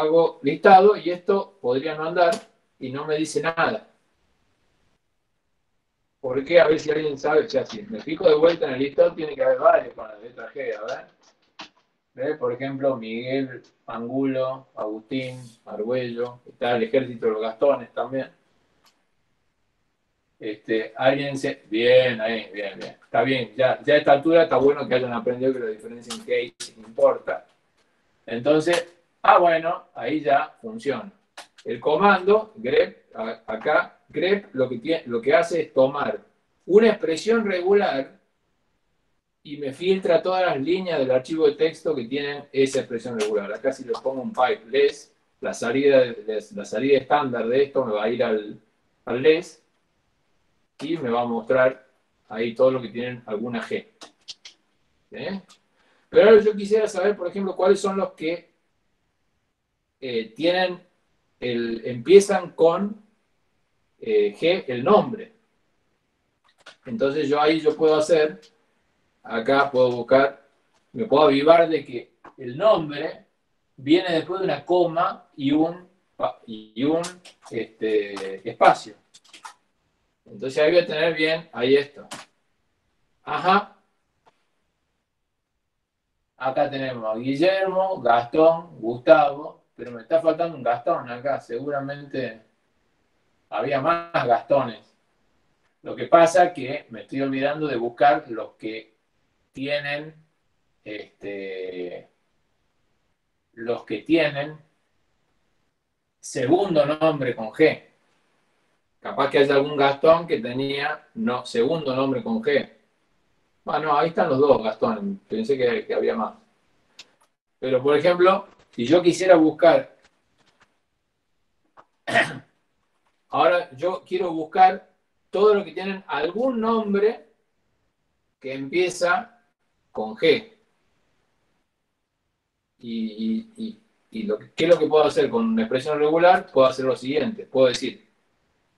hago listado y esto podría no andar y no me dice nada. ¿Por qué? A ver si alguien sabe. O sea, si me fijo de vuelta en el listado, tiene que haber varios con la letra G, a ver. ¿Ves? Por ejemplo, Miguel, Angulo, Agustín, Arguello, está el ejército de los Gastones también. Este, alguien se... Bien, ahí, bien, bien. Está bien, ya, ya a esta altura está bueno que hayan aprendido que la diferencia en case importa. Entonces, ah, bueno, ahí ya funciona. El comando, grep, acá, grep lo que, tiene, hace es tomar una expresión regular y me filtra todas las líneas del archivo de texto que tienen esa expresión regular. Acá si le pongo un pipe less, la salida, la salida estándar de esto me va a ir al, al less y me va a mostrar ahí todo lo que tienen alguna G. Pero ahora yo quisiera saber, por ejemplo, cuáles son los que eh, tienen el, empiezan con eh, G, el nombre. Entonces yo ahí yo puedo hacer, acá puedo buscar, me puedo avivar de que el nombre viene después de una coma y un, y un este, espacio. Entonces ahí voy a tener bien, ahí esto. Ajá. Acá tenemos a Guillermo, Gastón, Gustavo, pero me está faltando un Gastón acá, seguramente había más Gastones. Lo que pasa que me estoy olvidando de buscar los que tienen este, los que tienen segundo nombre con G. Capaz que haya algún Gastón que tenía no, segundo nombre con G. Bueno, ahí están los dos Gastón. Pensé que había más. Pero, por ejemplo, si yo quisiera buscar, ahora yo quiero buscar todo lo que tienen algún nombre que empieza con G. Y, lo ¿qué es lo que puedo hacer con una expresión regular? Puedo hacer lo siguiente. Puedo decir,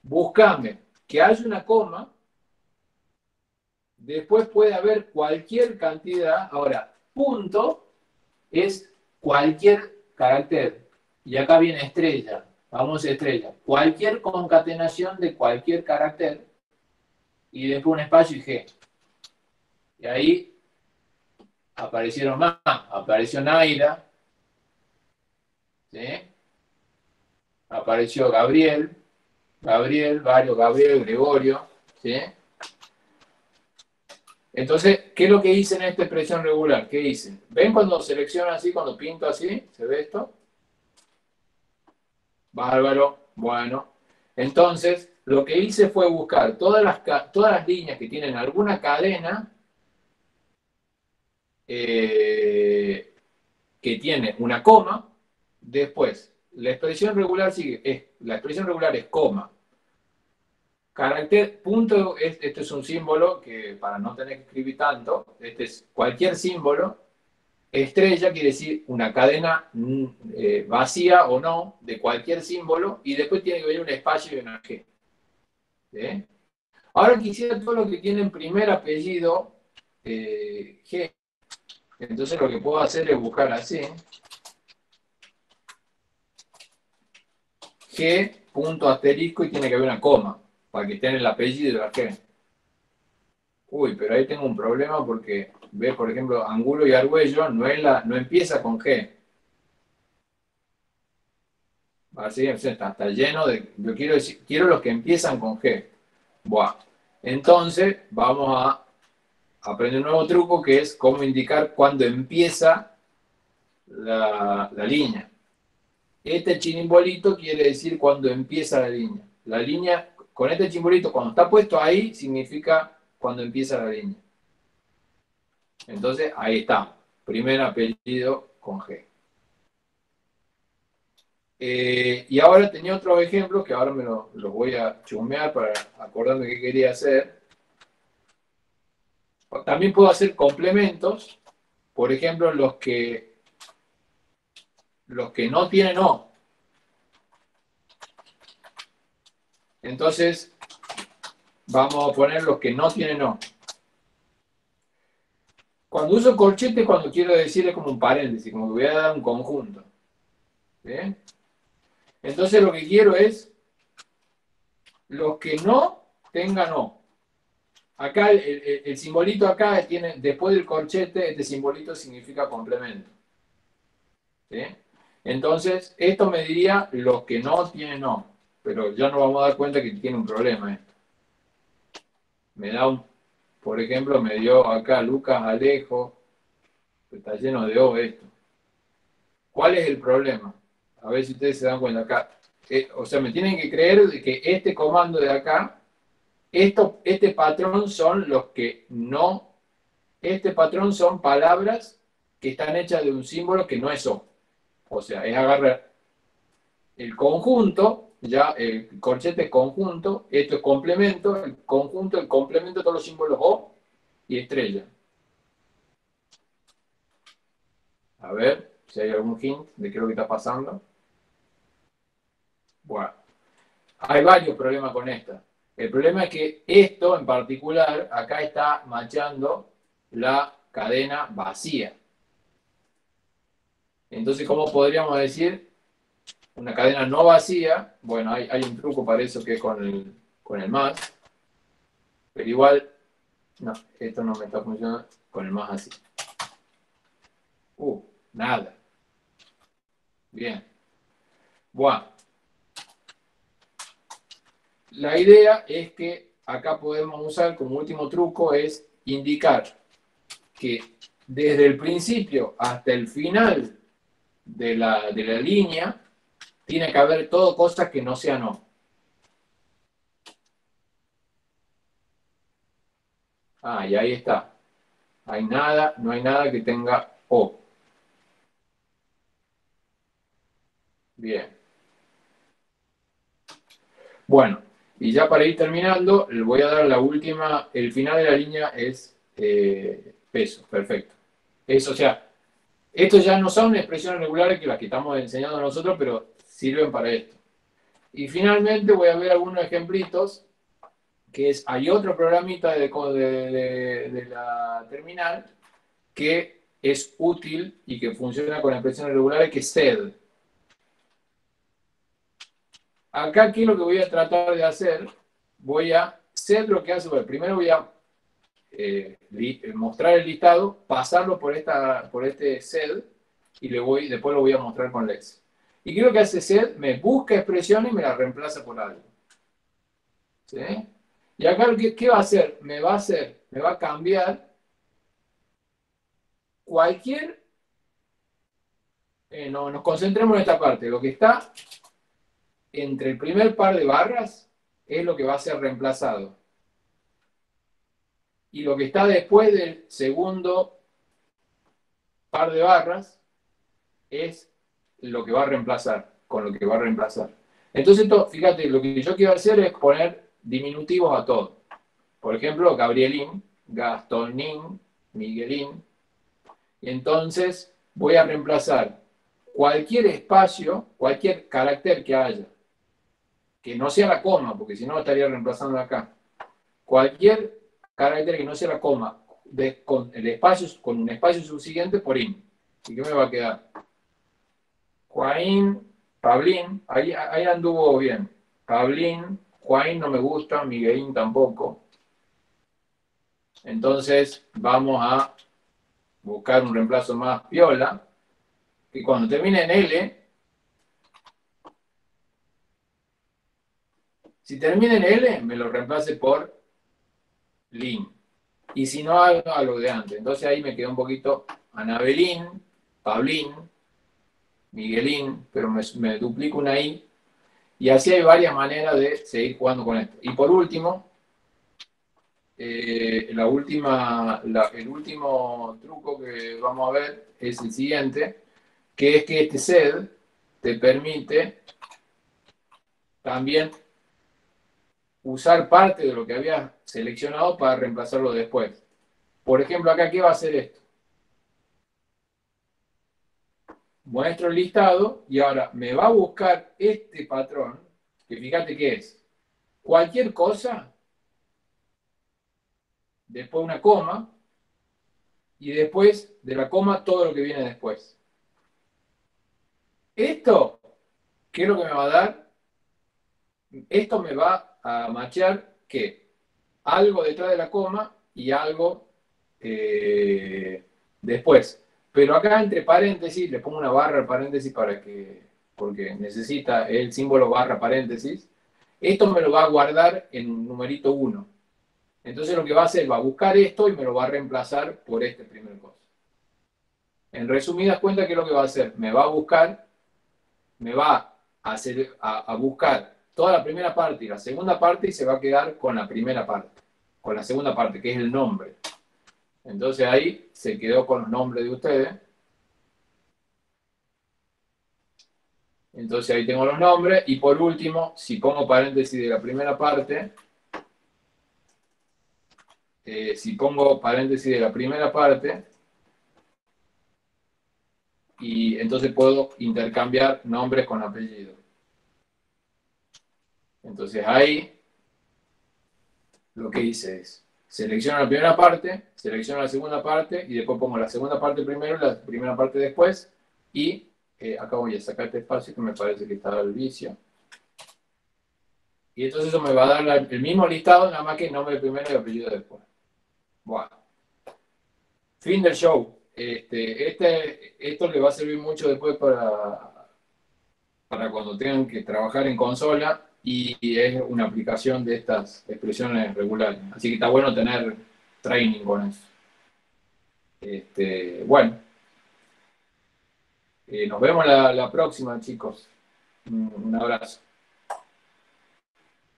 búscame que haya una coma, después puede haber cualquier cantidad. Ahora, punto es cualquier carácter, y acá viene estrella, vamos estrella, cualquier concatenación de cualquier carácter, y después un espacio y G. Y ahí aparecieron más, apareció Naira, apareció Gabriel, Gabriel, varios Gabriel, Gregorio, ¿sí? Entonces, ¿qué es lo que hice en esta expresión regular? ¿Qué hice? ¿Ven cuando selecciono así, cuando pinto así? ¿Se ve esto? Bárbaro. Bueno. Entonces, lo que hice fue buscar todas las, todas las líneas que tienen alguna cadena eh, que tiene una coma. Después, la expresión regular sigue, es, la expresión regular es coma, Carácter, punto, este es un símbolo que para no tener que escribir tanto, este es cualquier símbolo. Estrella quiere decir una cadena mm, eh, vacía o no de cualquier símbolo y después tiene que venir un espacio y una G. Ahora quisiera todo lo que tiene en primer apellido eh, G. Entonces lo que puedo hacer es buscar así. G, punto asterisco y tiene que haber una coma para que estén el apellido de la G. Uy, pero ahí tengo un problema porque, ve, por ejemplo, Angulo y Argüello no, la, no empieza con G. Así, está, está, lleno de. Yo quiero decir, quiero los que empiezan con G. Buah. Entonces, vamos a aprender un nuevo truco que es cómo indicar cuándo empieza la, la línea. Este chirimbolito quiere decir cuándo empieza la línea. La línea con este chimbolito, cuando está puesto ahí, significa cuando empieza la línea. Entonces, ahí está. Primer apellido con G. Eh, y ahora tenía otros ejemplos que ahora me los voy a chumear para acordarme qué quería hacer. También puedo hacer complementos. Por ejemplo, los que, los que no tienen O. Entonces, vamos a poner los que no tienen O. Cuando uso corchete, cuando quiero decir es como un paréntesis, como que voy a dar un conjunto. Entonces lo que quiero es los que no tengan O. acá el, simbolito acá tiene, después del corchete, este simbolito significa complemento. Entonces, esto me diría lo que no tiene no, pero ya nos vamos a dar cuenta que tiene un problema esto. Me da un, por ejemplo, me dio acá Lucas Alejo, está lleno de O esto. ¿Cuál es el problema? A ver si ustedes se dan cuenta acá. Eh, o sea, me tienen que creer que este comando de acá, esto, este patrón son los que no, este patrón son palabras que están hechas de un símbolo que no es O. O sea, es agarrar el conjunto, ya el corchete conjunto, esto es complemento, el conjunto, el complemento todos los símbolos O y estrella. A ver si hay algún hint de qué es lo que está pasando. Bueno, hay varios problemas con esta. El problema es que esto en particular, acá está machando la cadena vacía. Entonces, ¿cómo podríamos decir una cadena no vacía? Bueno, hay, un truco para eso que es con el, con el más. Pero igual, no, esto no me está funcionando con el más así. Uh, nada. Bien. Bueno la idea es que acá podemos usar como último truco es indicar que desde el principio hasta el final de la, de la línea tiene que haber todo cosas que no sean O. Ah, y ahí está. Hay nada, no hay nada que tenga O. Bien. Bueno, y ya para ir terminando, le voy a dar la última, el final de la línea es eh, peso, perfecto. Eso, o sea, estos ya no son expresiones regulares que las que estamos enseñando nosotros, pero sirven para esto. Y finalmente voy a ver algunos ejemplitos, que es, hay otro programita de, de, de la terminal que es útil y que funciona con expresiones regulares, que es SED. Acá, aquí lo que voy a tratar de hacer? Voy a hacer lo que hace. primero voy a eh, eh, mostrar el listado, pasarlo por, esta, por este SED y le voy, después lo voy a mostrar con LEX. Y creo que hace SED, me busca expresiones y me la reemplaza por algo. ¿Sí? Y acá, ¿qué, ¿qué va a hacer? Me va a hacer, me va a cambiar cualquier... Eh, no, nos concentremos en esta parte. Lo que está entre el primer par de barras es lo que va a ser reemplazado. Y lo que está después del segundo par de barras es lo que va a reemplazar, con lo que va a reemplazar. Entonces, fíjate, lo que yo quiero hacer es poner diminutivos a todo. Por ejemplo, Gabrielín, Gastonín, Miguelín. Y entonces voy a reemplazar cualquier espacio, cualquier carácter que haya que no sea la coma, porque si no estaría reemplazando acá. Cualquier carácter que no sea la coma, con, el espacio, con un espacio subsiguiente por in. ¿Y qué me va a quedar? Juaín, Pablín, ahí, ahí anduvo bien. Pablín, Juaín no me gusta, Miguelín tampoco. Entonces vamos a buscar un reemplazo más piola, que cuando termine en L, Si termina en L, me lo reemplace por Lin. Y si no, hago lo de antes. Entonces ahí me quedó un poquito Anabelín, Pablín, Miguelín, pero me, duplico una I. Y así hay varias maneras de seguir jugando con esto. Y por último, eh, la última, el último truco que vamos a ver es el siguiente, que es que este sed te permite también usar parte de lo que había seleccionado para reemplazarlo después. Por ejemplo, acá, ¿qué va a hacer esto? Muestro el listado y ahora me va a buscar este patrón, que fíjate que es cualquier cosa, después una coma, y después de la coma todo lo que viene después. Esto, ¿qué es lo que me va a dar? Esto me va a machear que algo detrás de la coma y algo eh, después. Pero acá entre paréntesis, le pongo una barra al paréntesis para que, porque necesita el símbolo barra paréntesis. Esto me lo va a guardar en numerito 1. Entonces lo que va a hacer, va a buscar esto y me lo va a reemplazar por este primer cosa. En resumidas cuentas, ¿qué es lo que va a hacer? Me va a buscar, me va a, hacer, a, buscar toda la primera parte y la segunda parte y se va a quedar con la primera parte, con la segunda parte, que es el nombre. Entonces ahí se quedó con los nombres de ustedes. Entonces ahí tengo los nombres. Y por último, si pongo paréntesis de la primera parte, eh, si pongo paréntesis de la primera parte, y entonces puedo intercambiar nombres con apellido. Entonces ahí lo que hice es selecciono la primera parte, selecciono la segunda parte y después pongo la segunda parte primero y la primera parte después y eh, acá voy a sacar este espacio que me parece que está el vicio. Y entonces eso me va a dar el mismo listado, nada más que nombre primero y apellido después. Bueno. Fin del show. Este, este, esto le va a servir mucho después para, para cuando tengan que trabajar en consola y, es una aplicación de estas expresiones regulares. Así que está bueno tener training con eso. Este, bueno, eh, nos vemos la, la próxima, chicos. Un abrazo.